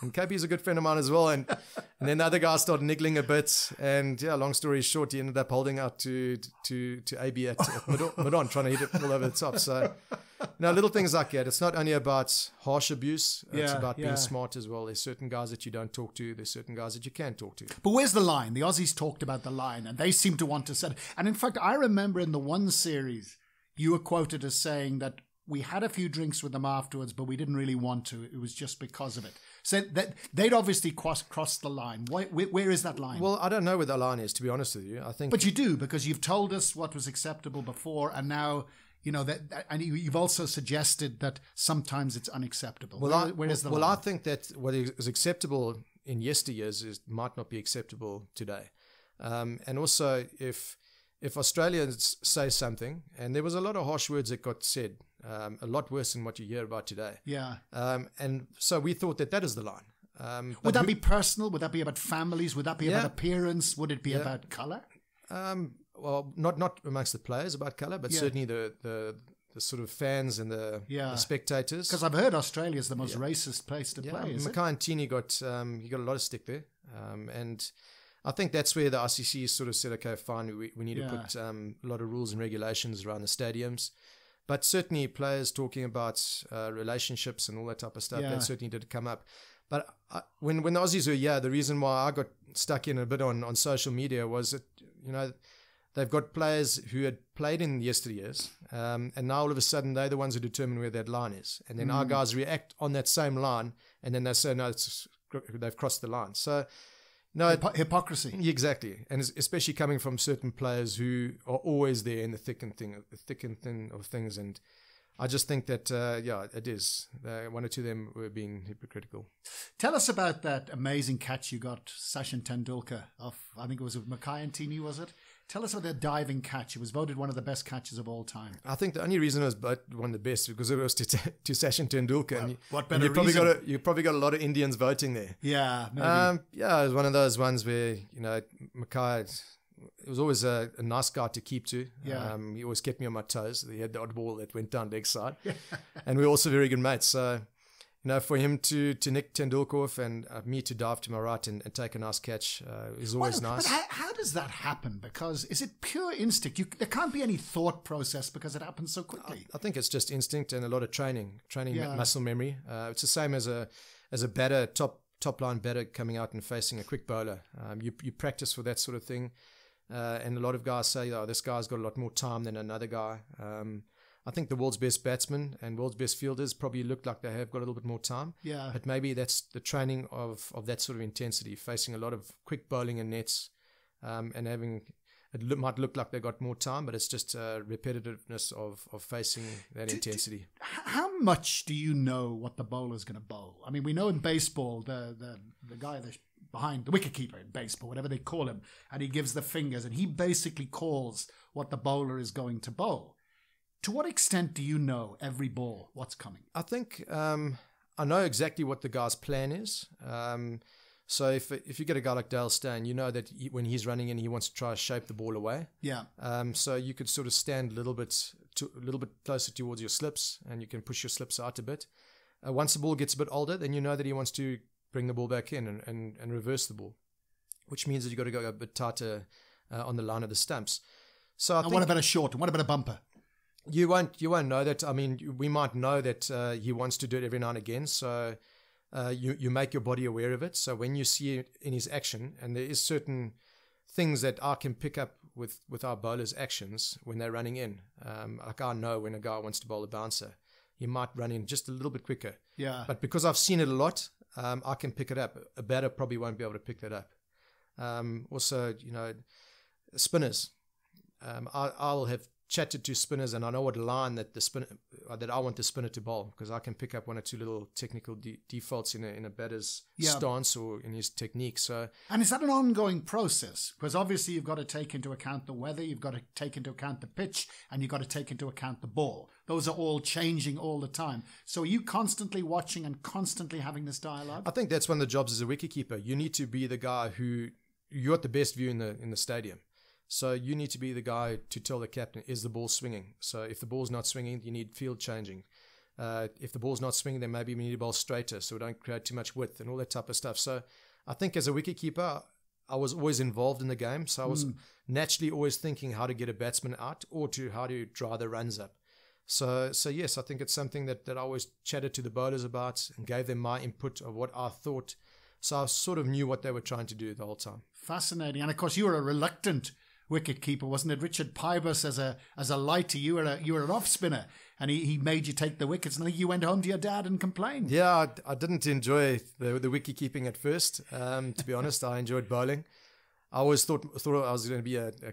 [SPEAKER 2] and KP's a good friend of mine as well. And (laughs) and then the other guys started niggling a bit. And yeah, long story short, he ended up holding out to to to AB at, at Madon, (laughs) trying to hit it all over the top. So you know, little things like that. It's not only about harsh abuse, yeah, it's about yeah. being smart as well. There's certain guys that you don't talk to, there's certain guys that you can talk to.
[SPEAKER 1] But where's the line? The Aussies talked about the line and they seem to want to set it. and in fact I remember in the one series you were quoted as saying that we had a few drinks with them afterwards, but we didn't really want to. It was just because of it. So that they'd obviously cross, crossed the line. Why, where, where is that line?
[SPEAKER 2] Well, I don't know where the line is, to be honest with you. I think,
[SPEAKER 1] but you do because you've told us what was acceptable before, and now you know that, and you've also suggested that sometimes it's unacceptable. Well, where, I, where is the
[SPEAKER 2] well,
[SPEAKER 1] line?
[SPEAKER 2] I think that what is acceptable in yesteryears is might not be acceptable today, um, and also if if Australians say something, and there was a lot of harsh words that got said um, a lot worse than what you hear about today.
[SPEAKER 1] Yeah.
[SPEAKER 2] Um, and so we thought that that is the line. Um,
[SPEAKER 1] Would that who, be personal? Would that be about families? Would that be yeah. about appearance? Would it be yeah. about color?
[SPEAKER 2] Um, well, not not amongst the players about color, but yeah. certainly the, the the sort of fans and the, the spectators.
[SPEAKER 1] Because I've heard Australia is the most racist place to play. Is
[SPEAKER 2] Makhaya Ntini got um, he got a lot of stick there, um, and I think that's where the ICC sort of said, okay, fine, we, we need to put um, a lot of rules and regulations around the stadiums. But certainly, players talking about uh, relationships and all that type of stuff, yeah. that certainly did come up. But I, when when the Aussies were yeah, the reason why I got stuck in a bit on, on social media was that you know they've got players who had played in yesteryears, um, and now all of a sudden they're the ones who determine where that line is, and then mm. our guys react on that same line, and then they say no, they've crossed the line. So
[SPEAKER 1] no Hypo- hypocrisy.
[SPEAKER 2] Exactly, and especially coming from certain players who are always there in the thick and thing, the thick and thin of things, and I just think that uh, yeah, it is. Uh, one or two of them were being hypocritical.
[SPEAKER 1] Tell us about that amazing catch you got, Sachin Tendulkar. Of I think it was with Makhaya Ntini, was it? Tell us about that diving catch. It was voted one of the best catches of all time.
[SPEAKER 2] I think the only reason it was but one of the best because it was to, to Sachin Tendulkar.
[SPEAKER 1] Well,
[SPEAKER 2] and
[SPEAKER 1] what better
[SPEAKER 2] you
[SPEAKER 1] probably
[SPEAKER 2] reason? Got a, you probably got a lot of Indians voting there.
[SPEAKER 1] Yeah,
[SPEAKER 2] um, yeah, it was one of those ones where you know Makhaya. It was always a, a nice guy to keep to.
[SPEAKER 1] Yeah.
[SPEAKER 2] Um, he always kept me on my toes. He had the odd ball that went down leg side, (laughs) and we were also very good mates. So you know, for him to to nick Tendulkar and uh, me to dive to my right and, and take a nice catch uh, is always well, nice.
[SPEAKER 1] But how, how, does that happen? Because is it pure instinct? You, there can't be any thought process because it happens so quickly.
[SPEAKER 2] I, I think it's just instinct and a lot of training, training yeah. muscle memory. Uh, it's the same as a as a batter, top top line batter coming out and facing a quick bowler. Um, you you practice for that sort of thing. Uh, and a lot of guys say, oh, this guy's got a lot more time than another guy. Um, I think the world's best batsmen and world's best fielders probably look like they have got a little bit more time.
[SPEAKER 1] Yeah.
[SPEAKER 2] But maybe that's the training of, of that sort of intensity, facing a lot of quick bowling and nets um, and having it lo- might look like they got more time, but it's just uh, repetitiveness of, of facing that
[SPEAKER 1] Do- do-
[SPEAKER 2] intensity.
[SPEAKER 1] H- How much do you know what the bowler's going to bowl? I mean, we know in baseball the the the guy behind the wicketkeeper in baseball, whatever they call him, and he gives the fingers, and he basically calls what the bowler is going to bowl. To what extent do you know every ball what's coming?
[SPEAKER 2] I think um, I know exactly what the guy's plan is. Um, so if if you get a guy like Dale Steyn, you know that he, when he's running in, he wants to try to shape the ball away.
[SPEAKER 1] Yeah,
[SPEAKER 2] Um, so you could sort of stand a little bit to, a little bit closer towards your slips, and you can push your slips out a bit. Uh, once the ball gets a bit older, then you know that he wants to bring the ball back in and, and, and reverse the ball, which means that you've got to go a bit tighter uh, on the line of the stumps. So I
[SPEAKER 1] and
[SPEAKER 2] think
[SPEAKER 1] what about a short? What about a bumper?
[SPEAKER 2] You won't you won't know that. I mean, we might know that uh, he wants to do it every now and again. So uh, you you make your body aware of it. So when you see it in his action, and there is certain things that I can pick up with with our bowlers' actions when they're running in. Um, like I know when a guy wants to bowl a bouncer, he might run in just a little bit quicker.
[SPEAKER 1] Yeah,
[SPEAKER 2] But because I've seen it a lot, um, I can pick it up. A batter probably won't be able to pick that up. Um, also, you know, spinners. Um, I, I'll have chatted to spinners, and I know what line that the spinner uh, that I want the spinner to bowl because I can pick up one or two little technical de- defaults in a in a batter's
[SPEAKER 1] Yeah.
[SPEAKER 2] stance or in his technique. So
[SPEAKER 1] And is that an ongoing process? Because obviously you've got to take into account the weather, you've got to take into account the pitch, and you've got to take into account the ball. Those are all changing all the time. So are you constantly watching and constantly having this dialogue?
[SPEAKER 2] I think that's one of the jobs as a wicketkeeper. You need to be the guy who you got the best view in the in the stadium. So you need to be the guy to tell the captain is the ball swinging. So if the ball's not swinging, you need field changing. Uh, if the ball's not swinging, then maybe we need a ball straighter so we don't create too much width and all that type of stuff. So I think as a wicketkeeper, I was always involved in the game. So I was naturally always thinking how to get a batsman out or to how to draw the runs up. So, so yes, I think it's something that, that I always chatted to the bowlers about and gave them my input of what I thought. So I sort of knew what they were trying to do the whole time.
[SPEAKER 1] Fascinating. And of course, you were a reluctant wicket keeper, wasn't it? Richard Pybus as a as a lighter, you were a you were an off spinner, and he, he made you take the wickets. And I think you went home to your dad and complained.
[SPEAKER 2] Yeah, I, I didn't enjoy the the wicket keeping at first. Um, to be (laughs) honest, I enjoyed bowling. I always thought thought I was going to be a, a,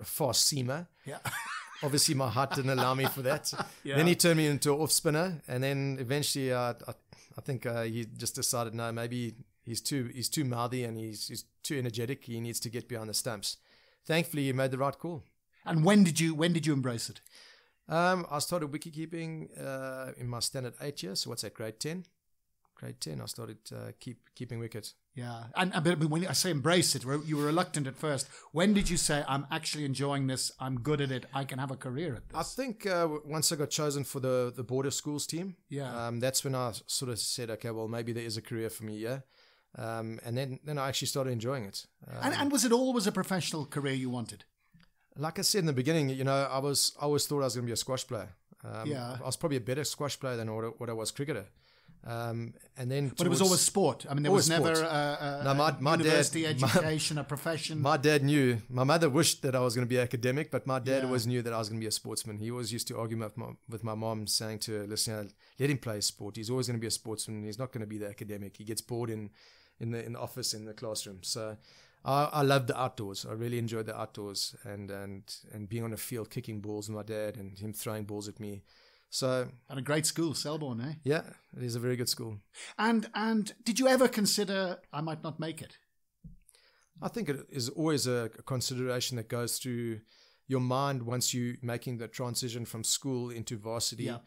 [SPEAKER 2] a fast seamer.
[SPEAKER 1] Yeah. (laughs)
[SPEAKER 2] Obviously, my heart didn't allow me for that. (laughs)
[SPEAKER 1] Yeah.
[SPEAKER 2] Then he turned me into an off spinner, and then eventually, uh, I, I think uh, he just decided, no, maybe he's too he's too mouthy and he's he's too energetic. He needs to get behind the stumps. Thankfully, you made the right call.
[SPEAKER 1] And when did you when did you embrace it?
[SPEAKER 2] Um, I started wicket keeping uh, in my standard eight years. So what's that? Grade ten. Grade ten. I started uh, keep keeping wicket.
[SPEAKER 1] Yeah, and, and but when I say embrace it, you were reluctant at first. When did you say, "I'm actually enjoying this. I'm good at it. I can have a career at this"?
[SPEAKER 2] I think uh, once I got chosen for the the border schools team,
[SPEAKER 1] Yeah.
[SPEAKER 2] um, that's when I sort of said, okay, well maybe there is a career for me here. Um, and then then I actually started enjoying it. Uh,
[SPEAKER 1] and, and was it always a professional career you wanted?
[SPEAKER 2] like I said in the beginning, you know, I was I always thought I was going to be a squash player. Um,
[SPEAKER 1] Yeah.
[SPEAKER 2] I was probably a better squash player than what I, what I was cricketer. Um, and then,
[SPEAKER 1] But it was always sport. I mean, there was never a, a,
[SPEAKER 2] No, my-
[SPEAKER 1] a
[SPEAKER 2] my dad-
[SPEAKER 1] university
[SPEAKER 2] my-
[SPEAKER 1] education, a profession.
[SPEAKER 2] My dad knew. My mother wished that I was going to be academic, but my dad
[SPEAKER 1] Yeah.
[SPEAKER 2] always knew that I was going to be a sportsman. He always used to argue with my, with my mom, saying to her, "Listen, let him play sport. He's always going to be a sportsman. He's not going to be the academic. He gets bored in in the in the office in the classroom." So. I, I loved the outdoors. I really enjoyed the outdoors and, and, and being on a field kicking balls with my dad and him throwing balls at me. So
[SPEAKER 1] and a great school, Selborne, eh?
[SPEAKER 2] yeah, it is a very good school.
[SPEAKER 1] And and did you ever consider I might not make it?
[SPEAKER 2] I think it is always a, a consideration that goes through your mind once you making the transition from school into varsity.
[SPEAKER 1] Yeah.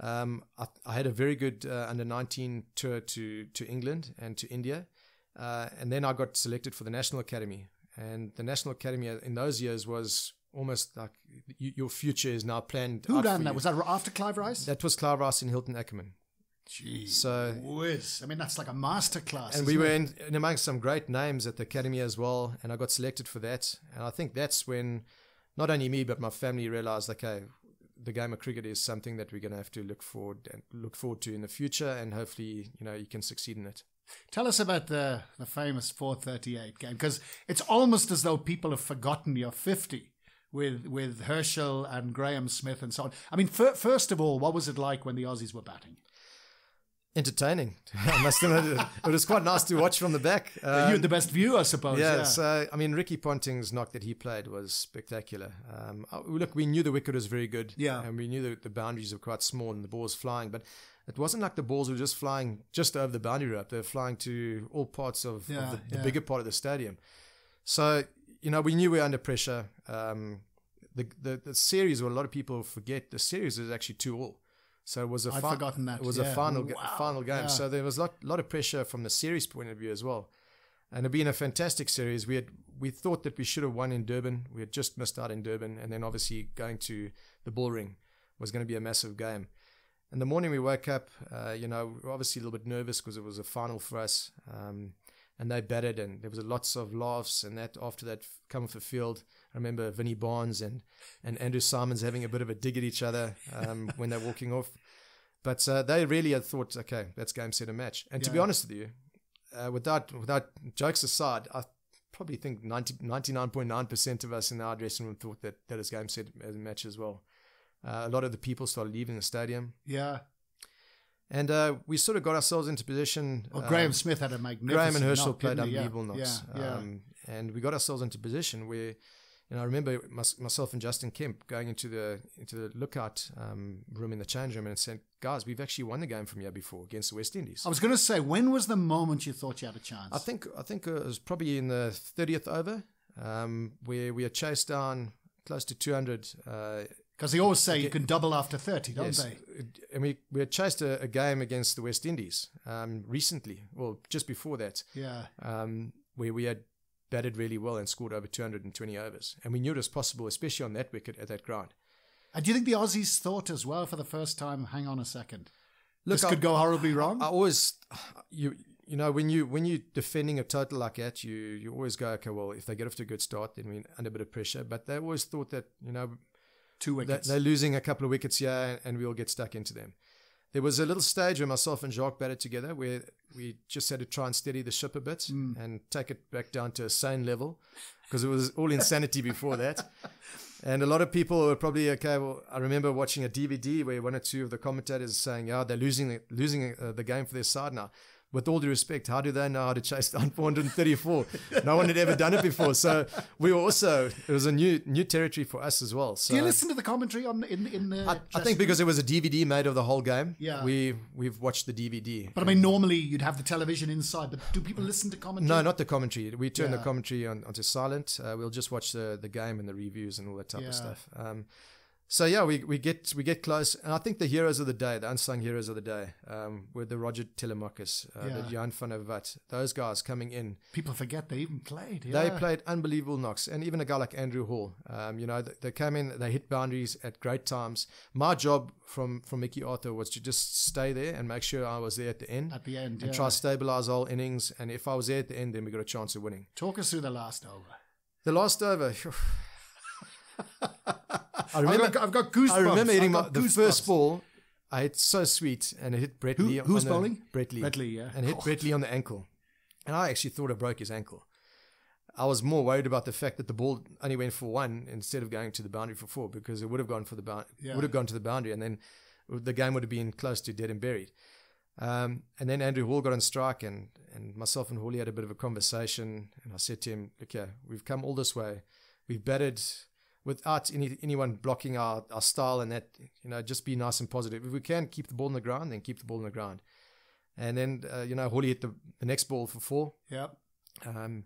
[SPEAKER 2] Um, I, I had a very good uh, under 19 tour to, to England and to India. Uh, and then I got selected for the National Academy. And the National Academy in those years was almost like you, your future is now planned.
[SPEAKER 1] Who
[SPEAKER 2] for
[SPEAKER 1] that?
[SPEAKER 2] you.
[SPEAKER 1] Was that after Clive Rice?
[SPEAKER 2] that was Clive Rice and Hilton Ackerman.
[SPEAKER 1] Jeez.
[SPEAKER 2] So
[SPEAKER 1] whiz. I mean, that's like a masterclass.
[SPEAKER 2] and we were in, in amongst some great names at the academy as well and i got selected for that and i think that's when not only me but my family realized okay the game of cricket is something that we're going to have to look forward and look forward to in the future and hopefully you know you can succeed in it
[SPEAKER 1] Tell us about the the famous 438 game because it's almost as though people have forgotten you're 50 with with Herschelle and Graeme Smith and so on. I mean, f- first of all, what was it like when the Aussies were batting?
[SPEAKER 2] Entertaining. (laughs) I must admit, it was quite nice to watch from the back.
[SPEAKER 1] Um, you had the best view, I suppose.
[SPEAKER 2] Yeah,
[SPEAKER 1] yeah.
[SPEAKER 2] So I mean, Ricky Ponting's knock that he played was spectacular. Um, uh, look, we knew the wicket was very good.
[SPEAKER 1] Yeah,
[SPEAKER 2] and we knew that the boundaries were quite small and the ball was flying, but. It wasn't like the balls were just flying just over the boundary rope. They were flying to all parts of,
[SPEAKER 1] yeah,
[SPEAKER 2] of the,
[SPEAKER 1] yeah.
[SPEAKER 2] the, bigger part of the stadium. So, you know, we knew we were under pressure. Um, the, the, the series, what a lot of people forget, the series is actually two all. So it was a
[SPEAKER 1] I'd forgotten that.
[SPEAKER 2] It was
[SPEAKER 1] yeah.
[SPEAKER 2] a final
[SPEAKER 1] wow.
[SPEAKER 2] final game.
[SPEAKER 1] Yeah.
[SPEAKER 2] So there was a lot, lot of pressure from the series point of view as well. And it'd been a fantastic series. We had we thought that we should have won in Durban. We had just missed out in Durban, and then obviously going to the Bull Ring was going to be a massive game. And the morning we woke up, uh, you know, we were obviously a little bit nervous because it was a final for us. Um, and they batted, and there was lots of laughs. And that after that, come off the field, I remember Vinnie Barnes and, and Andrew Symonds having a bit of a dig at each other um, when they're walking off. But uh, they really had thought, okay, that's game, set, and match. And to be honest with you, uh, without without jokes aside, I probably think 99.9% of us in our dressing room thought that that is game, set, and match as well. Uh, a lot of the people started leaving the stadium.
[SPEAKER 1] Yeah.
[SPEAKER 2] And uh, we sort of got ourselves into position.
[SPEAKER 1] Well, Graeme Smith had a magnificent.
[SPEAKER 2] Graeme and Herschelle
[SPEAKER 1] knock,
[SPEAKER 2] played
[SPEAKER 1] didn't? Yeah,
[SPEAKER 2] knocks.
[SPEAKER 1] Yeah, yeah.
[SPEAKER 2] Um, and we got ourselves into position where, know, I remember mys- myself and Justin Kemp going into the into the lookout um, room in the change room and said, "Guys, we've actually won the game from here before against the West Indies."
[SPEAKER 1] I was going to say, when was the moment you thought you had a chance?
[SPEAKER 2] I think I think it was probably in the thirtieth over um, where we had chased down close to two hundred. Uh,
[SPEAKER 1] because they always say you can double after thirty, don't
[SPEAKER 2] yes,
[SPEAKER 1] they?
[SPEAKER 2] and we we had chased a, a game against the West Indies um, recently, well, just before that.
[SPEAKER 1] Yeah.
[SPEAKER 2] um, where we had batted really well and scored over 220 overs. And we knew it was possible, especially on that wicket at that ground.
[SPEAKER 1] And do you think the Aussies thought as well for the first time? Hang on a second,
[SPEAKER 2] Look,
[SPEAKER 1] this
[SPEAKER 2] I,
[SPEAKER 1] could go horribly wrong.
[SPEAKER 2] I always, you you know, when you when you're defending a total like that, you you always go, okay, well, if they get off to a good start, then we're under a bit of pressure. But they always thought that you know
[SPEAKER 1] Two
[SPEAKER 2] that
[SPEAKER 1] wickets.
[SPEAKER 2] they're losing a couple of wickets here, and we'll get stuck into them. There was a little stage where myself and Jacques batted together where we just had to try and steady the ship a bit and take it back down to a sane level because it was all insanity before that. (laughs) And a lot of people were probably okay. Well, I remember watching a DVD where one or two of the commentators saying, "Yeah, they're losing the, losing uh, the game for their side now." With all due respect, how do they know how to chase down (laughs) 434? no one had ever done it before, so we were also it was a new new territory for us as well. So
[SPEAKER 1] do you listen to the commentary on in in the?
[SPEAKER 2] I, I think because it was a DVD made of the whole game.
[SPEAKER 1] Yeah.
[SPEAKER 2] we we've watched the DVD.
[SPEAKER 1] But I mean, normally you'd have the television inside. But do people listen to commentary?
[SPEAKER 2] no, not the commentary. We turn
[SPEAKER 1] Yeah.
[SPEAKER 2] the commentary on, onto silent. Uh, we'll just watch the, the game and the reviews and all that type
[SPEAKER 1] Yeah.
[SPEAKER 2] of stuff. Um, so yeah, we, we get we get close, and I think the heroes of the day, the unsung heroes of the day, um, were the Roger Telemachus, uh,
[SPEAKER 1] Yeah.
[SPEAKER 2] the Jan van der Wath, those guys coming in.
[SPEAKER 1] People forget they even played. Yeah.
[SPEAKER 2] They played unbelievable knocks, and even a guy like Andrew Hall. Um, you know, they, they came in, they hit boundaries at great times. My job from from Mickey Arthur was to just stay there and make sure I was there at the end
[SPEAKER 1] at the end.
[SPEAKER 2] and
[SPEAKER 1] yeah.
[SPEAKER 2] try to stabilize all innings. And if I was there at the end, then we got a chance of winning.
[SPEAKER 1] Talk us through the last over.
[SPEAKER 2] The last over. (sighs) (laughs) I
[SPEAKER 1] I've
[SPEAKER 2] remember.
[SPEAKER 1] got, I've got goosebumps.
[SPEAKER 2] I remember hitting my, the
[SPEAKER 1] goosebumps.
[SPEAKER 2] first ball. I hit so sweet, and it hit Brett
[SPEAKER 1] Who-
[SPEAKER 2] Lee.
[SPEAKER 1] who's
[SPEAKER 2] on the,
[SPEAKER 1] bowling?
[SPEAKER 2] Brett Lee.
[SPEAKER 1] Brett Lee, yeah.
[SPEAKER 2] And hit
[SPEAKER 1] Oh.
[SPEAKER 2] Brett Lee on the ankle. And I actually thought I broke his ankle. I was more worried about the fact that the ball only went for one instead of going to the boundary for four because it would have gone for the bound-
[SPEAKER 1] Yeah.
[SPEAKER 2] would have gone to the boundary, and then the game would have been close to dead and buried. Um, and then Andrew Hall got on strike, and, and myself and Hawley had a bit of a conversation. And I said to him, Look, yeah, we've come all this way. We've batted without any, anyone blocking our, our style, and that, you know, just be nice and positive. If we can keep the ball on the ground, then keep the ball on the ground. And then, uh, you know, Hawley hit the, the next ball for four.
[SPEAKER 1] Yep.
[SPEAKER 2] Um,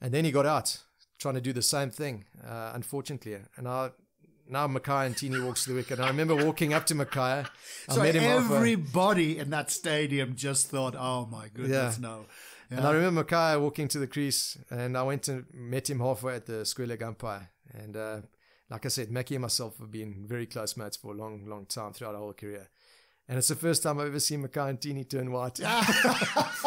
[SPEAKER 2] and then he got out, trying to do the same thing, uh, unfortunately. And I, now Makhaya Ntini walks to the wicket. And I remember walking up to Makhaya. I
[SPEAKER 1] So
[SPEAKER 2] met him
[SPEAKER 1] everybody in that stadium just thought, "Oh my goodness,
[SPEAKER 2] Yeah.
[SPEAKER 1] no."
[SPEAKER 2] And I remember Makhaya walking to the crease, and I went and met him halfway at the square leg umpire. And uh, like I said, Mackie and myself have been very close mates for a long, long time throughout our whole career. And it's the first time I've ever seen Makhaya Ntini turn white. (laughs)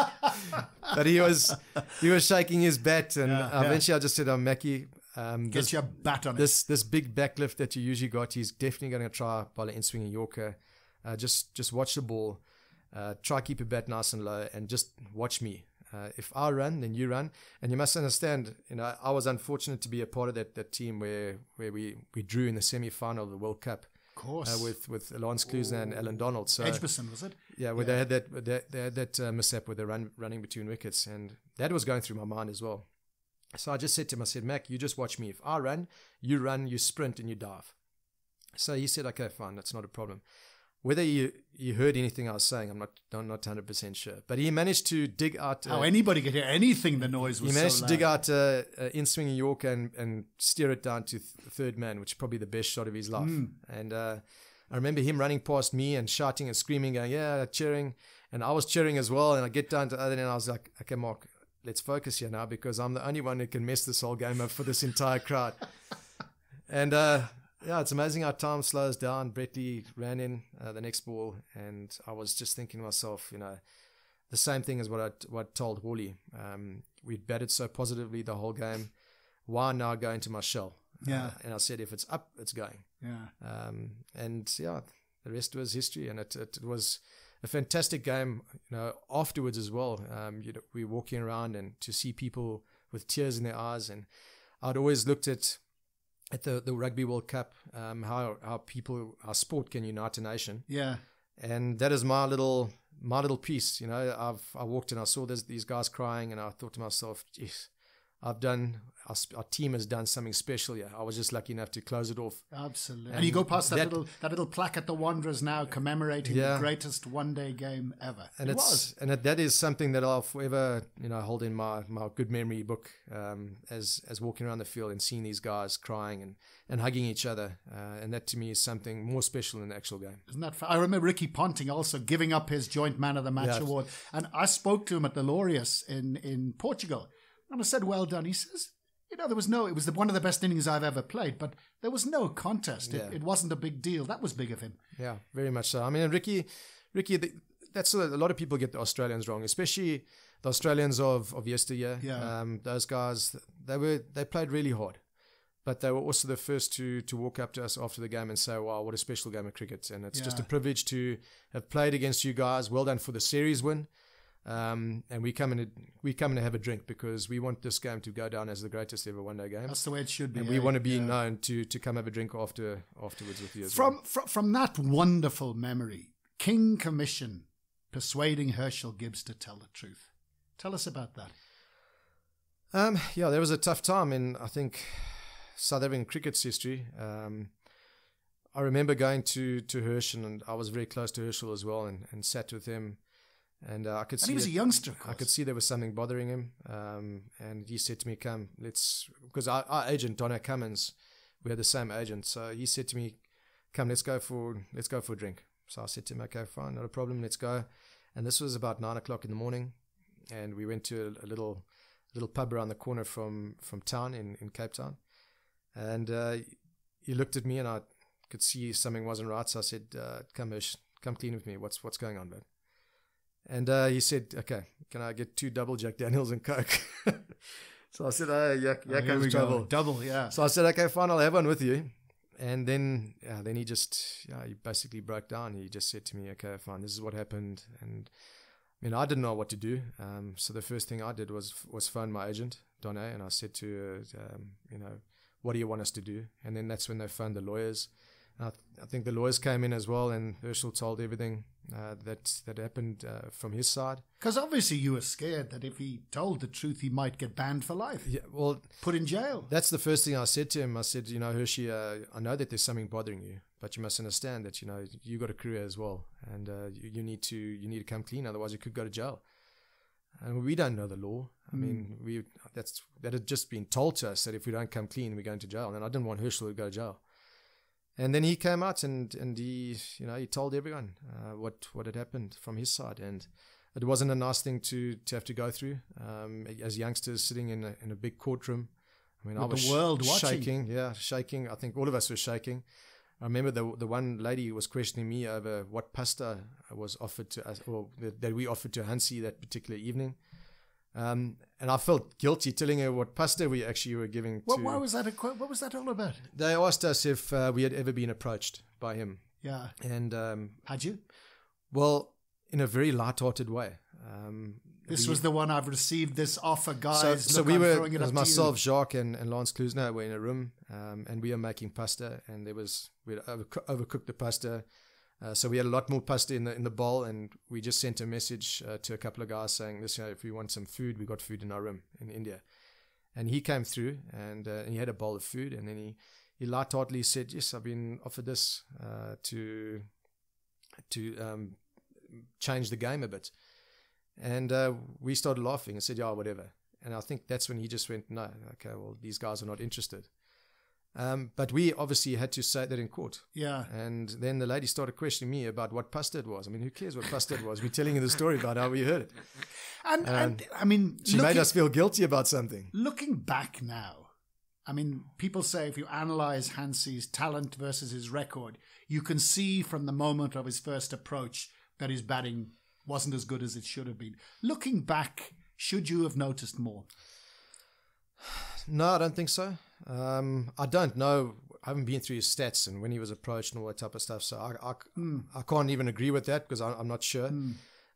[SPEAKER 2] but he was he was shaking his bat, and
[SPEAKER 1] Yeah, yeah.
[SPEAKER 2] eventually I just said, "Oh, Mackie, um,
[SPEAKER 1] Get
[SPEAKER 2] this,
[SPEAKER 1] your bat on it.
[SPEAKER 2] this this big backlift that you usually got, he's definitely going to try by the in swinging Yorker. Uh, just just watch the ball. Uh, try keep your bat nice and low, and just watch me. Uh, if I run, then you run, and you must understand. You know, I was unfortunate to be a part of that, that team where where we, we drew in the semi final of the World Cup.
[SPEAKER 1] Of course,
[SPEAKER 2] uh, with with Lance Klusener and Allan Donald. So
[SPEAKER 1] Edgbaston was it?
[SPEAKER 2] Yeah, where yeah. they had that they, they had that uh, mishap with the run running between wickets, and that was going through my mind as well. So I just said to him, I said, Mac, you just watch me. If I run, you run, you sprint, and you dive. So he said, okay, fine, that's not a problem. Whether you, you heard anything I was saying, I'm not I'm not 100 percent sure. But he managed to dig out.
[SPEAKER 1] How anybody could hear anything? The noise was.
[SPEAKER 2] He managed
[SPEAKER 1] so
[SPEAKER 2] to dig out a, a in swinging Yorker and, and steer it down to th- third man, which is probably the best shot of his life. Mm. And uh, I remember him running past me and shouting and screaming, going, "Yeah!" cheering, and I was cheering as well. And I get down to the other end, and I was like, "Okay, Mark, let's focus here now because I'm the only one who can mess this whole game up for this entire crowd." (laughs) and uh, yeah, it's amazing how time slows down. Brett Lee ran in uh, the next ball, and I was just thinking to myself, you know, the same thing as what I what told Hawley. Um, we'd batted so positively the whole game. Why now go into my shell?
[SPEAKER 1] Yeah.
[SPEAKER 2] Uh, and I said, if it's up, it's going.
[SPEAKER 1] Yeah.
[SPEAKER 2] Um, and yeah, the rest was history, and it, it, it was a fantastic game. You know, afterwards as well. Um, you know, we were walking around and to see people with tears in their eyes, and I'd always looked at at the, the Rugby World Cup, um, how how people, how sport can unite a nation.
[SPEAKER 1] Yeah.
[SPEAKER 2] And that is my little my little piece. You know, I've I walked in, I saw this, these guys crying, and I thought to myself, "Geez, I've done our, our, team has done something special here. I was just lucky enough to close it off.
[SPEAKER 1] Absolutely. And, and you go past that, that, little that little plaque at the Wanderers now commemorating yeah. the greatest one day game ever.
[SPEAKER 2] And
[SPEAKER 1] it
[SPEAKER 2] it's
[SPEAKER 1] was.
[SPEAKER 2] and it, that is something that I'll forever you know hold in my, my good memory book um, as as walking around the field and seeing these guys crying and, and hugging each other. Uh, and that to me is something more special than the actual game.
[SPEAKER 1] Isn't that? I remember Ricky Ponting also giving up his joint man of the match yeah. award, and I spoke to him at the Laureus in in Portugal. And I said, "Well done." He says, you know, there was no, it was the, one of the best innings I've ever played, but there was no contest. Yeah. It, it, wasn't a big deal. That was big of him.
[SPEAKER 2] Yeah, very much so. I mean, Ricky, Ricky, the, that's a, a, lot of people get the Australians wrong, especially the Australians of, of yesteryear.
[SPEAKER 1] Yeah.
[SPEAKER 2] Um, those guys, they were, they played really hard, but they were also the first to, to walk up to us after the game and say, wow, what a special game of cricket. And it's yeah. just a privilege to have played against you guys. Well done for the series win. Um, and we come in, we come in to have a drink because we want this game to go down as the greatest ever one day game.
[SPEAKER 1] That's the way it should be.
[SPEAKER 2] And we want to be yeah. known to to come have a drink after afterwards with you.
[SPEAKER 1] from,
[SPEAKER 2] well.
[SPEAKER 1] from from that wonderful memory, King Commission persuading Herschelle Gibbs to tell the truth. Tell us about that.
[SPEAKER 2] Um, yeah, there was a tough time in I think South African cricket's history. Um, I remember going to to Herschelle, and I was very close to Herschelle as well, and, and sat with him and uh, I could
[SPEAKER 1] and
[SPEAKER 2] see
[SPEAKER 1] he was
[SPEAKER 2] that,
[SPEAKER 1] a youngster.
[SPEAKER 2] I could see there was something bothering him, um, and he said to me, "Come, let's." Because our, our agent Donne Commins, we had the same agent, so he said to me, "Come, let's go for let's go for a drink." So I said to him, "Okay, fine, not a problem, let's go." And this was about nine o'clock in the morning, and we went to a, a little little pub around the corner from from town in in Cape Town, and uh, he looked at me, and I could see something wasn't right. So I said, uh, "Come, Ish, come clean with me. What's what's going on, bud?" And uh, he said, "Okay, can I get two double Jack Daniels and Coke?" (laughs) so I said, "Oh, yeah, yeah, oh, comes trouble,
[SPEAKER 1] go. double, yeah."
[SPEAKER 2] So I said, "Okay, fine, I'll have one with you." And then, yeah, then he just, yeah, he basically broke down. He just said to me, "Okay, fine, this is what happened." And I mean, I didn't know what to do. Um, so the first thing I did was was phone my agent, Donne, and I said to her, um, you know, what do you want us to do? And then that's when they phoned the lawyers. I, th- I, think the lawyers came in as well, and Herschelle told everything uh, that that happened uh, from his side.
[SPEAKER 1] Because obviously you were scared that if he told the truth, he might get banned for life.
[SPEAKER 2] Yeah, well,
[SPEAKER 1] put in jail.
[SPEAKER 2] That's the first thing I said to him. I said, you know, Hershey, uh, I know that there's something bothering you, but you must understand that you know you got a career as well, and uh, you, you, need to you need to come clean. Otherwise, you could go to jail. And we don't know the law. I mm. mean, we that's that had just been told to us that if we don't come clean, we're going to jail. And I didn't want Herschelle to go to jail. And then he came out and, and he, you know, he told everyone uh, what, what had happened from his side. And it wasn't a nice thing to, to have to go through um, as youngsters sitting in a, in a big courtroom.
[SPEAKER 1] I mean, With I was the world sh-
[SPEAKER 2] shaking. Yeah, shaking. I think all of us were shaking. I remember the the one lady was questioning me over what pasta was offered to us, or that we offered to Hansie that particular evening. Um, and I felt guilty telling her what pasta we actually were giving.
[SPEAKER 1] What, to, why was that? A, what was that all about?
[SPEAKER 2] They asked us if uh, we had ever been approached by him.
[SPEAKER 1] Yeah.
[SPEAKER 2] And um,
[SPEAKER 1] had you?
[SPEAKER 2] Well, in a very light-hearted way. Um,
[SPEAKER 1] This
[SPEAKER 2] we-
[SPEAKER 1] was the one I've received this offer, guys.
[SPEAKER 2] so,
[SPEAKER 1] Look,
[SPEAKER 2] so we
[SPEAKER 1] I'm
[SPEAKER 2] were it was
[SPEAKER 1] up to you.
[SPEAKER 2] myself, Jacques, and, and Lance Klusener were in a room, um, and we were making pasta, and there was we overcooked the pasta, uh, so we had a lot more pasta in the in the bowl, and we just sent a message uh, to a couple of guys saying, "Listen, if you want some food, we got food in our room in India," and he came through, and, uh, and he had a bowl of food, and then he he lightheartedly said, "Yes, I've been offered this uh, to to um, change the game a bit." And uh, we started laughing and said, yeah, whatever. And I think that's when he just went, no, okay, well, these guys are not interested. Um, but we obviously had to say that in court.
[SPEAKER 1] Yeah.
[SPEAKER 2] And then the lady started questioning me about what pasta it was. I mean, who cares what pasta it was? We're telling you the story about how we heard it.
[SPEAKER 1] And, and I mean,
[SPEAKER 2] She
[SPEAKER 1] looking,
[SPEAKER 2] made us feel guilty about something.
[SPEAKER 1] looking back now, I mean, people say if you analyze Hansie's talent versus his record, you can see from the moment of his first approach that his batting wasn't as good as it should have been. Looking back, should you have noticed more? (sighs)
[SPEAKER 2] No, I don't think so. Um, I don't know. I haven't been through his stats and when he was approached and all that type of stuff. So I, I, I can't even agree with that because I, I'm not sure.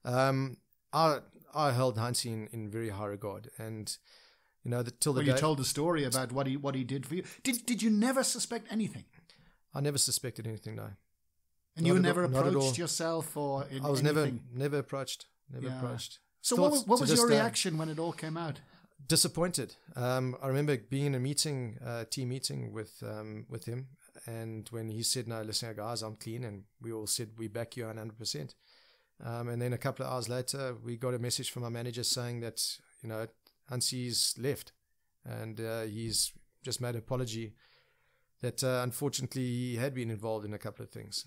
[SPEAKER 2] Um, I, I held Hansie in, in very high regard. And, you know, the, till the
[SPEAKER 1] Well,
[SPEAKER 2] day,
[SPEAKER 1] you told the story about what he what he did for you. Did did you never suspect anything?
[SPEAKER 2] I never suspected anything, no.
[SPEAKER 1] And
[SPEAKER 2] Not
[SPEAKER 1] you
[SPEAKER 2] at
[SPEAKER 1] never
[SPEAKER 2] all-
[SPEAKER 1] approached yourself or in
[SPEAKER 2] I was
[SPEAKER 1] anything?
[SPEAKER 2] never never approached. Never
[SPEAKER 1] Yeah.
[SPEAKER 2] approached.
[SPEAKER 1] So
[SPEAKER 2] Thought
[SPEAKER 1] what, what was your
[SPEAKER 2] day-
[SPEAKER 1] reaction when it all came out?
[SPEAKER 2] Disappointed. Um, I remember being in a meeting, uh, team meeting with um, with him, and when he said, "No, listen, guys, I'm clean," and we all said, "We back you 100 percent." Um, and then a couple of hours later, we got a message from our manager saying that you know Hansie's left, and uh, he's just made an apology that uh, unfortunately he had been involved in a couple of things,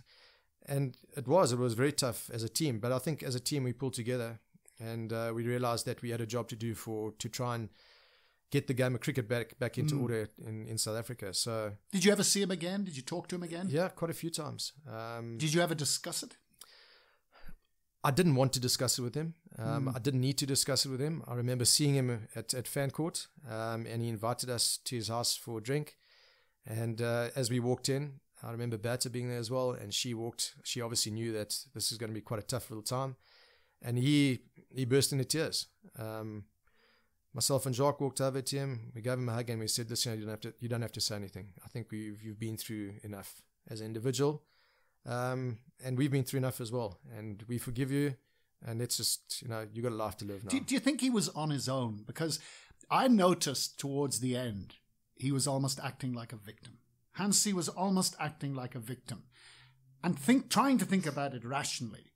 [SPEAKER 2] and it was it was very tough as a team. But I think as a team we pulled together and uh, we realized that we had a job to do for to try and get the game of cricket back back into order in, in South Africa. So
[SPEAKER 1] Did you ever see him again? Did you talk to him again?
[SPEAKER 2] yeah, quite a few times. Um,
[SPEAKER 1] Did you ever discuss it?
[SPEAKER 2] I didn't want to discuss it with him. Um, I didn't need to discuss it with him. I remember seeing him at at Fancourt, um, and he invited us to his house for a drink. And uh, as we walked in, I remember Bertha being there as well, and she walked. She obviously knew that this is going to be quite a tough little time, and he he burst into tears. Um, myself and Jacques walked over to him. We gave him a hug and we said, "Listen, you don't have to. You don't have to say anything. I think you've you've been through enough as an individual, um, and we've been through enough as well. And we forgive you. And it's just you know you got a life to live now.
[SPEAKER 1] Do, do you think he was on his own? Because I noticed towards the end he was almost acting like a victim. Hansie was almost acting like a victim. And think trying to think about it rationally,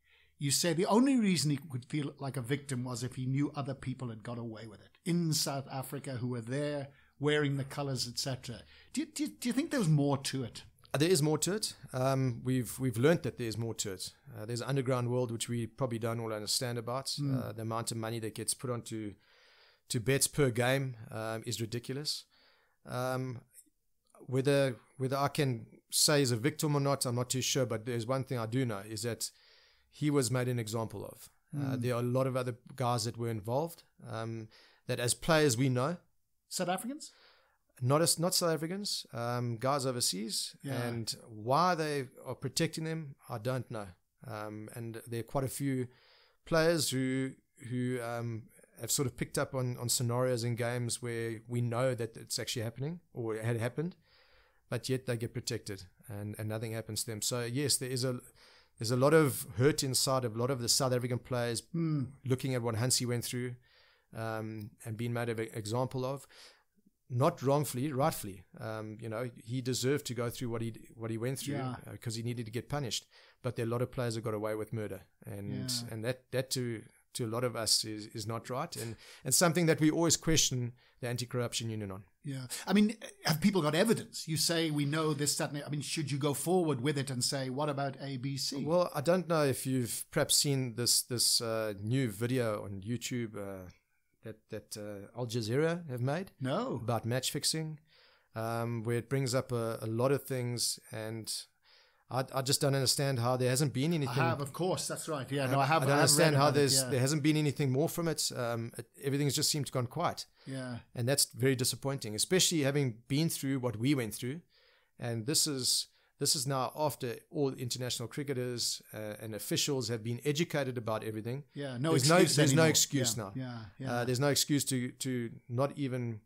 [SPEAKER 1] you say the only reason he could feel like a victim was if he knew other people had got away with it in South Africa who were there wearing the colours, etc. Do, you- do, you- do you think there's more to it?
[SPEAKER 2] There is more to it. Um, we've we've learnt that there's more to it. Uh, there's an underground world which we probably don't all understand about. Uh, the amount of money that gets put onto to bets per game um, is ridiculous. Um, whether whether I can say he's a victim or not, I'm not too sure. But there's one thing I do know is that he was made an example of. Uh, there are a lot of other guys that were involved. Um, that as players we know,
[SPEAKER 1] South Africans?
[SPEAKER 2] not as not South Africans, um, guys overseas,
[SPEAKER 1] Yeah.
[SPEAKER 2] and why they are protecting them, I don't know. Um, and there are quite a few players who who um, have sort of picked up on, on scenarios in games where we know that it's actually happening or it had happened, but yet they get protected and, and nothing happens to them. So yes, there is a there's a lot of hurt inside of a lot of the South African players looking at what Hansie went through um, and being made an example of not wrongfully, rightfully. Um, you know, he deserved to go through what he what he went through
[SPEAKER 1] Yeah.
[SPEAKER 2] because he needed to get punished. But there are a lot of players that got away with murder, and
[SPEAKER 1] Yeah.
[SPEAKER 2] and that that to to a lot of us is, is not right, and and something that we always question the anti-corruption union on.
[SPEAKER 1] Yeah. I mean, have people got evidence? You say we know this, the- I mean, should you go forward with it and say, what about ABC?
[SPEAKER 2] Well, I don't know if you've perhaps seen this this uh, new video on YouTube uh, that that uh, Al Jazeera have made.
[SPEAKER 1] no.
[SPEAKER 2] about match fixing, um, where it brings up a, a lot of things, and I, I just don't understand how there hasn't been anything.
[SPEAKER 1] I have, of course. That's right. Yeah, no, I have.
[SPEAKER 2] I don't
[SPEAKER 1] have
[SPEAKER 2] understand how
[SPEAKER 1] about it,
[SPEAKER 2] there's
[SPEAKER 1] yeah.
[SPEAKER 2] there hasn't been anything more from it. Um, it. Everything's just seemed to gone quiet,
[SPEAKER 1] yeah.
[SPEAKER 2] and that's very disappointing. Especially having been through what we went through, and this is This is now after all international cricketers uh, and officials have been educated about everything.
[SPEAKER 1] Yeah, no
[SPEAKER 2] there's
[SPEAKER 1] excuse
[SPEAKER 2] no there's no excuse
[SPEAKER 1] Yeah,
[SPEAKER 2] now.
[SPEAKER 1] Yeah, yeah.
[SPEAKER 2] Uh, there's no excuse to to not even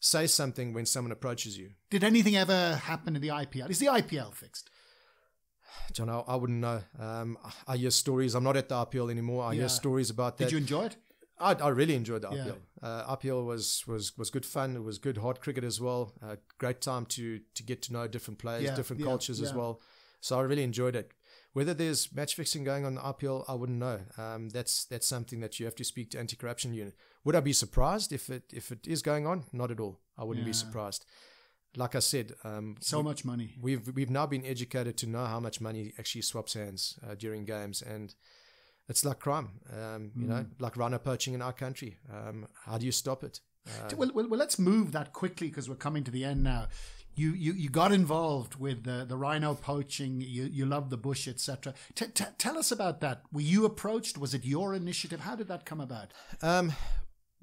[SPEAKER 2] say something when someone approaches you.
[SPEAKER 1] Did anything ever happen in the IPL? Is the IPL fixed?
[SPEAKER 2] John, I, I wouldn't know. Um, I hear stories. I'm not at the RPL anymore. I
[SPEAKER 1] Yeah.
[SPEAKER 2] hear stories about that.
[SPEAKER 1] Did you enjoy it?
[SPEAKER 2] I, I really enjoyed the
[SPEAKER 1] Yeah.
[SPEAKER 2] RPL. Uh, RPL was, was was good fun. It was good hard cricket as well. Uh, great time to to get to know different players,
[SPEAKER 1] Yeah,
[SPEAKER 2] different
[SPEAKER 1] yeah,
[SPEAKER 2] cultures as well. So I really enjoyed it. Whether there's match fixing going on the RPL, I wouldn't know. Um, that's that's something that you have to speak to anti-corruption unit. Would I be surprised if it if it is going on? Not at all. I wouldn't be surprised. Like I said, um,
[SPEAKER 1] So much money.
[SPEAKER 2] we've we've now been educated to know how much money actually swaps hands uh, during games, and it's like crime. Um, you know, like rhino poaching in our country. Um, how do you stop it? Uh,
[SPEAKER 1] well, well, well, let's move that quickly because we're coming to the end now. You, you, you got involved with the, the rhino poaching. You, you love the bush, etc. T- t- tell us about that. Were you approached? Was it your initiative? How did that come about?
[SPEAKER 2] Um,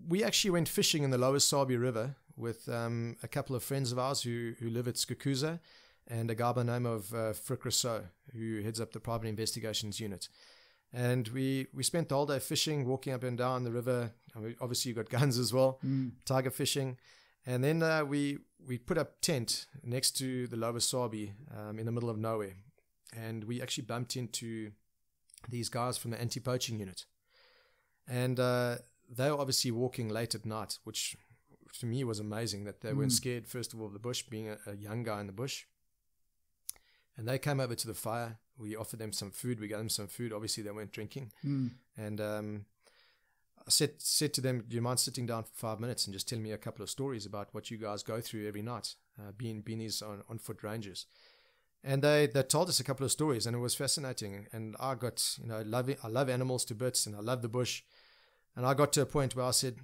[SPEAKER 2] we actually went fishing in the Lower Sabi River with um, a couple of friends of ours who, who live at Skukuza and a guy by the name of uh, Frik Rossouw, who heads up the private investigations unit. And we, we spent the whole day fishing, walking up and down the river. Obviously, you got (laughs) guns as well, tiger fishing. And then uh, we, we put up tent next to the Lower Sabi um, in the middle of nowhere. And we actually bumped into these guys from the anti poaching unit. And uh, they were obviously walking late at night, which to me was amazing that they weren't scared, first of all, of the bush, being a, a young guy in the bush. And they came over to the fire. We offered them some food. We gave them some food. Obviously, they weren't drinking. And um, I said, said to them, Do you mind sitting down for five minutes and just telling me a couple of stories about what you guys go through every night, uh, being beanies on, on foot rangers? And they, they told us a couple of stories, and it was fascinating. And I got, you know, love, I love animals to bits, and I love the bush. And I got to a point where I said,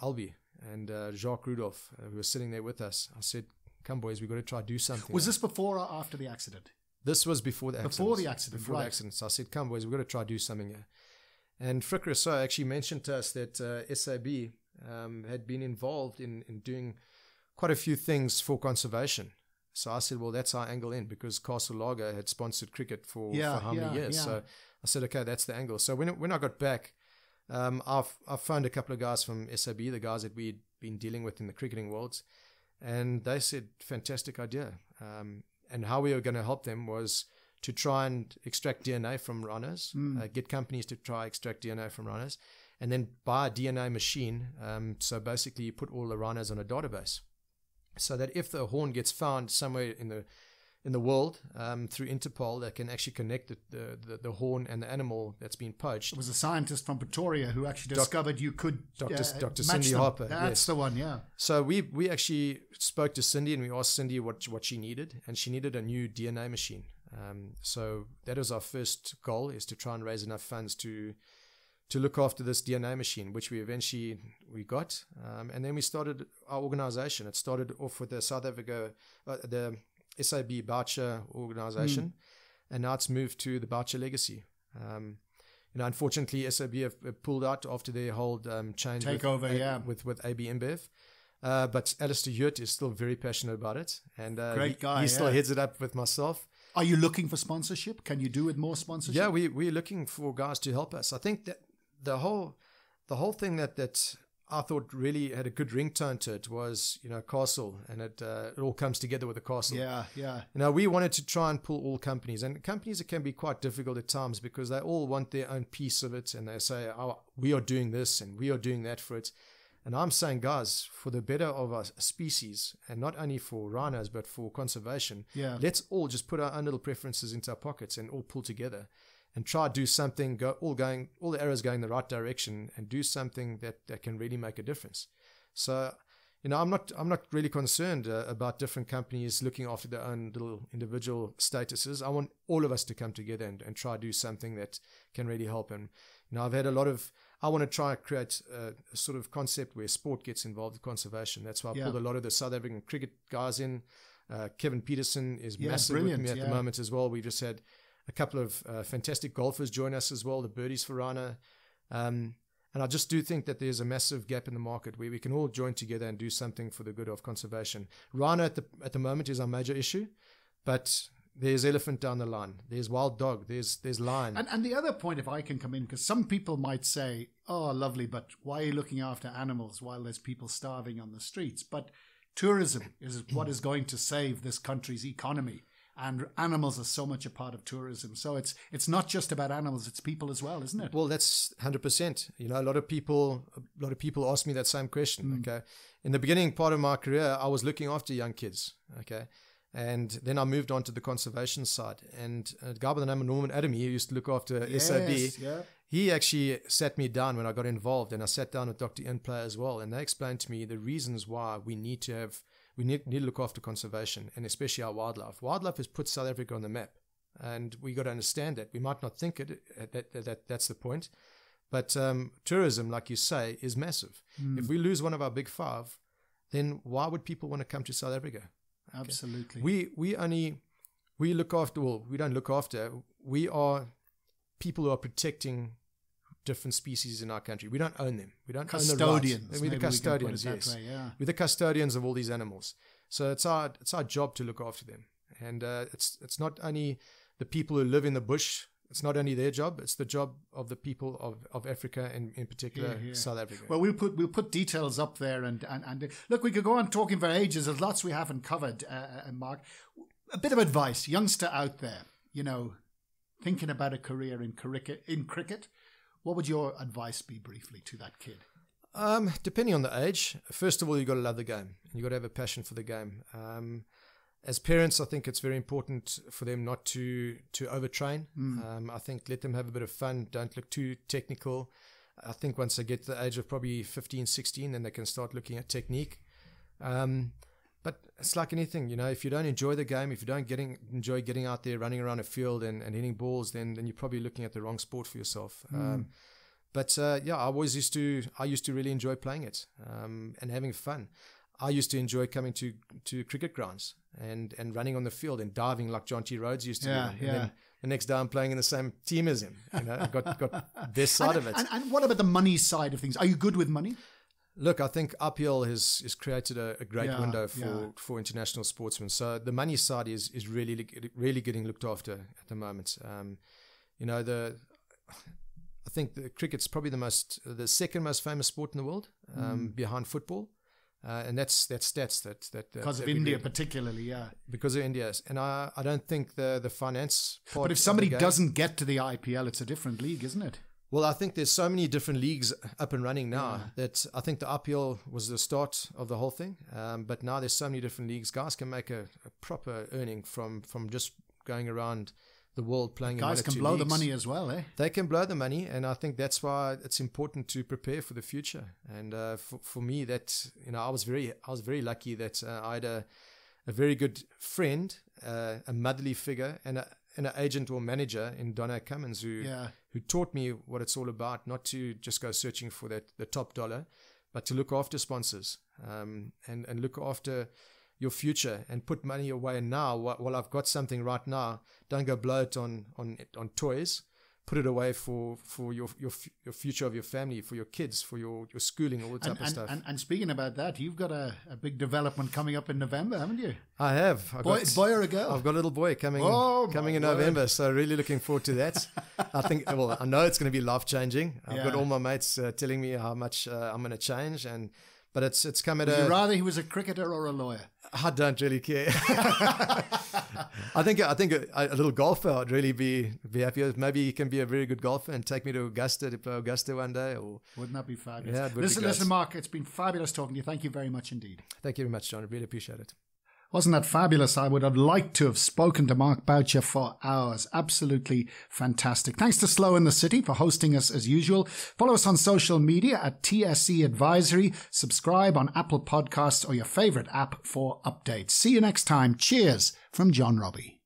[SPEAKER 2] Albie and uh, Jacques Rudolph, uh, who was sitting there with us, I said, Come, boys, we've got to try to do something.
[SPEAKER 1] Was this before or after the accident?
[SPEAKER 2] This was before the accident.
[SPEAKER 1] Before the accident,
[SPEAKER 2] Before
[SPEAKER 1] right.
[SPEAKER 2] the accident. So I said, come, boys, we've got to try to do something here. And Frik Rossouw actually mentioned to us that uh, SAB um, had been involved in, in doing quite a few things for conservation. So I said, well, that's our angle in because Castle Lager had sponsored cricket for,
[SPEAKER 1] Yeah,
[SPEAKER 2] for how many
[SPEAKER 1] yeah,
[SPEAKER 2] years.
[SPEAKER 1] yeah.
[SPEAKER 2] So I said, okay, that's the angle. So when, when I got back, um, I've, I found a couple of guys from SAB, the guys that we'd been dealing with in the cricketing worlds, and they said, fantastic idea. Um, and how we were going to help them was to try and extract DNA from rhinos, uh, get companies to try extract DNA from rhinos, and then buy a DNA machine. Um, so basically, you put all the rhinos on a database, so that if the horn gets found somewhere in the in the world um, through Interpol, that can actually connect the, the, the, horn and the animal that's been poached.
[SPEAKER 1] It was a scientist from Pretoria who actually discovered you could
[SPEAKER 2] Dr.
[SPEAKER 1] uh,
[SPEAKER 2] Dr. Cindy
[SPEAKER 1] them.
[SPEAKER 2] Harper,
[SPEAKER 1] That's
[SPEAKER 2] yes.
[SPEAKER 1] the one, yeah.
[SPEAKER 2] So we we actually spoke to Cindy and we asked Cindy what what she needed, and she needed a new DNA machine. Um, so that was our first goal: is to try and raise enough funds to to look after this DNA machine, which we eventually we got, um, and then we started our organization. It started off with the South Africa, uh, the SAB Boucher organization, and now it's moved to the Boucher Legacy. Um, you know, unfortunately, SAB have, have pulled out after their whole um, change with
[SPEAKER 1] Takeover,
[SPEAKER 2] A-
[SPEAKER 1] yeah.
[SPEAKER 2] with with AB InBev. Uh, but Alistair Hewitt is still very passionate about it, and uh,
[SPEAKER 1] Great
[SPEAKER 2] he,
[SPEAKER 1] guy,
[SPEAKER 2] He still
[SPEAKER 1] yeah.
[SPEAKER 2] heads it up with myself.
[SPEAKER 1] Are you looking for sponsorship? Can you do with more sponsorship?
[SPEAKER 2] Yeah, we we're looking for guys to help us. I think that the whole the whole thing that that I thought really had a good ringtone to it was you know Castle, and it uh, it all comes together with the Castle.
[SPEAKER 1] yeah, yeah.
[SPEAKER 2] You know, we wanted to try and pull all companies, and companies it can be quite difficult at times because they all want their own piece of it, and they say, "Oh, we are doing this and we are doing that for it." And I'm saying, guys, for the better of our species, and not only for rhinos but for conservation,
[SPEAKER 1] Yeah.
[SPEAKER 2] let's all just put our own little preferences into our pockets and all pull together, and try to do something, go all going, all the arrows going the right direction, and do something that that can really make a difference. So you know, I'm not I'm not really concerned uh, about different companies looking after their own little individual statuses. I want all of us to come together and, and try to do something that can really help. And you know, I've had a lot of. I want to try and create a, a sort of concept where sport gets involved with conservation. That's why I
[SPEAKER 1] Yeah.
[SPEAKER 2] pulled a lot of the South African cricket guys in. Uh, Kevin Pietersen is
[SPEAKER 1] Yeah,
[SPEAKER 2] massive with me at
[SPEAKER 1] yeah.
[SPEAKER 2] the moment as well. We just had a couple of uh, fantastic golfers join us as well, the Birdies for. Um, and I just do think that there's a massive gap in the market where we can all join together and do something for the good of conservation. Rhino at the at the moment is our major issue, but there's elephant down the line. There's wild dog. There's there's lion.
[SPEAKER 1] And, and the other point, if I can come in, because some people might say, "Oh, lovely, but why are you looking after animals while there's people starving on the streets?" But tourism is what is going to save this country's economy, and animals are so much a part of tourism. So it's it's not just about animals; it's people as well, isn't it?
[SPEAKER 2] Well, that's hundred percent. You know, a lot of people, a lot of people ask me that same question. Mm. Okay, in the beginning part of my career, I was looking after young kids. Okay, and then I moved on to the conservation side. And a guy by the name of Norman Adami, who used to look after yes, SAB,
[SPEAKER 1] yeah.
[SPEAKER 2] he actually sat me down when I got involved. And I sat down with Dr. Ian Player as well. And they explained to me the reasons why we need to have, we need, need to look after conservation and especially our wildlife. Wildlife has put South Africa on the map. And we got to understand that. We might not think it, uh, that, that, that that's the point. But um, tourism, like you say, is massive. Mm. If we lose one of our big five, then why would people want to come to South Africa?
[SPEAKER 1] Absolutely.
[SPEAKER 2] We we only we look after. Well, we don't look after. We are people who are protecting different species in our country. We don't own them. We don't
[SPEAKER 1] custodians.
[SPEAKER 2] own the We're the custodians. We yes,
[SPEAKER 1] way, yeah.
[SPEAKER 2] We're the custodians of all these animals. So it's our it's our job to look after them. And uh, it's it's not only the people who live in the bush it's not only their job; it's the job of the people of, of Africa and in particular South Africa.
[SPEAKER 1] Well, we'll put we'll put details up there, and and, and look, we could go on talking for ages. There's lots we haven't covered, uh, uh, Mark. A bit of advice, youngster out there, you know, thinking about a career in cricket. In cricket, what would your advice be briefly to that kid?
[SPEAKER 2] Um, depending on the age, first of all, you've got to love the game. You've got to have a passion for the game. Um, as parents, I think it's very important for them not to to overtrain. Mm. Um, I think let them have a bit of fun. Don't look too technical. I think once they get to the age of probably 15, 16, then they can start looking at technique. Um, but it's like anything, you know, if you don't enjoy the game, if you don't getting enjoy getting out there, running around a field and, and hitting balls, then then you're probably looking at the wrong sport for yourself. Mm. Um, but uh, yeah, I always used to I used to really enjoy playing it um, and having fun. I used to enjoy coming to, to cricket grounds and, and running on the field and diving like Jonty Rhodes used to
[SPEAKER 1] yeah,
[SPEAKER 2] do.
[SPEAKER 1] Yeah.
[SPEAKER 2] And then the next day I'm playing in the same team as him. You know, got got (laughs) this side
[SPEAKER 1] and,
[SPEAKER 2] of it.
[SPEAKER 1] And, and, what about the money side of things? Are you good with money?
[SPEAKER 2] Look, I think IPL has, has created a, a great yeah, window for, yeah. for international sportsmen. So the money side is is really really getting looked after at the moment. Um, you know the. I think the cricket's probably the most, the second most famous sport in the world, um, mm. behind football. Uh, and that's that's stats that that
[SPEAKER 1] because
[SPEAKER 2] that
[SPEAKER 1] of India particularly, yeah.
[SPEAKER 2] Because of India, and I I don't think the the finance.
[SPEAKER 1] but if somebody doesn't get to the IPL, it's a different league, isn't it?
[SPEAKER 2] Well, I think there's so many different leagues up and running now yeah. that I think the IPL was the start of the whole thing. Um, but now there's so many different leagues. Guys can make a, a proper earning from from just going around the world playing.
[SPEAKER 1] Guys can blow
[SPEAKER 2] leagues.
[SPEAKER 1] the money as well, eh?
[SPEAKER 2] They can blow the money, and I think that's why it's important to prepare for the future. And uh, for for me, that you know, I was very I was very lucky that uh, I had a a very good friend, uh, a motherly figure, and a, an agent or manager in Donne Commins who
[SPEAKER 1] yeah.
[SPEAKER 2] Who taught me what it's all about. Not to just go searching for that the top dollar, but to look after sponsors um, and and look after your future and put money away now while I've got something right now. Don't go blow it on on on toys. Put it away for for your your your future of your family, for your kids, for your your schooling, all that type
[SPEAKER 1] and,
[SPEAKER 2] of
[SPEAKER 1] and,
[SPEAKER 2] stuff.
[SPEAKER 1] And, and, speaking about that, you've got a, a big development coming up in November, haven't you?
[SPEAKER 2] I have.
[SPEAKER 1] I've boy, got, boy or a girl?
[SPEAKER 2] I've got a little boy coming
[SPEAKER 1] oh,
[SPEAKER 2] coming in word. November, so really looking forward to that. I think. (laughs) Well, I know it's going to be life changing. I've yeah. got all my mates uh, telling me how much uh, I'm going to change and but it's it's come at
[SPEAKER 1] Would
[SPEAKER 2] a.
[SPEAKER 1] You rather he was a cricketer or a lawyer?
[SPEAKER 2] I don't really care. (laughs) I think I think a, a, little golfer I'd really be be happy with. Maybe he can be a very good golfer and take me to Augusta to play Augusta one day. Or
[SPEAKER 1] wouldn't that be fabulous?
[SPEAKER 2] Yeah,
[SPEAKER 1] listen, listen, Mark. It's been fabulous talking to you. Thank you very much indeed.
[SPEAKER 2] Thank you very much, John. I really appreciate it.
[SPEAKER 1] Wasn't that fabulous? I would have liked to have spoken to Mark Boucher for hours. Absolutely fantastic. Thanks to Slow in the City for hosting us as usual. Follow us on social media at TSC Advisory. Subscribe on Apple Podcasts or your favorite app for updates. See you next time. Cheers from John Robbie.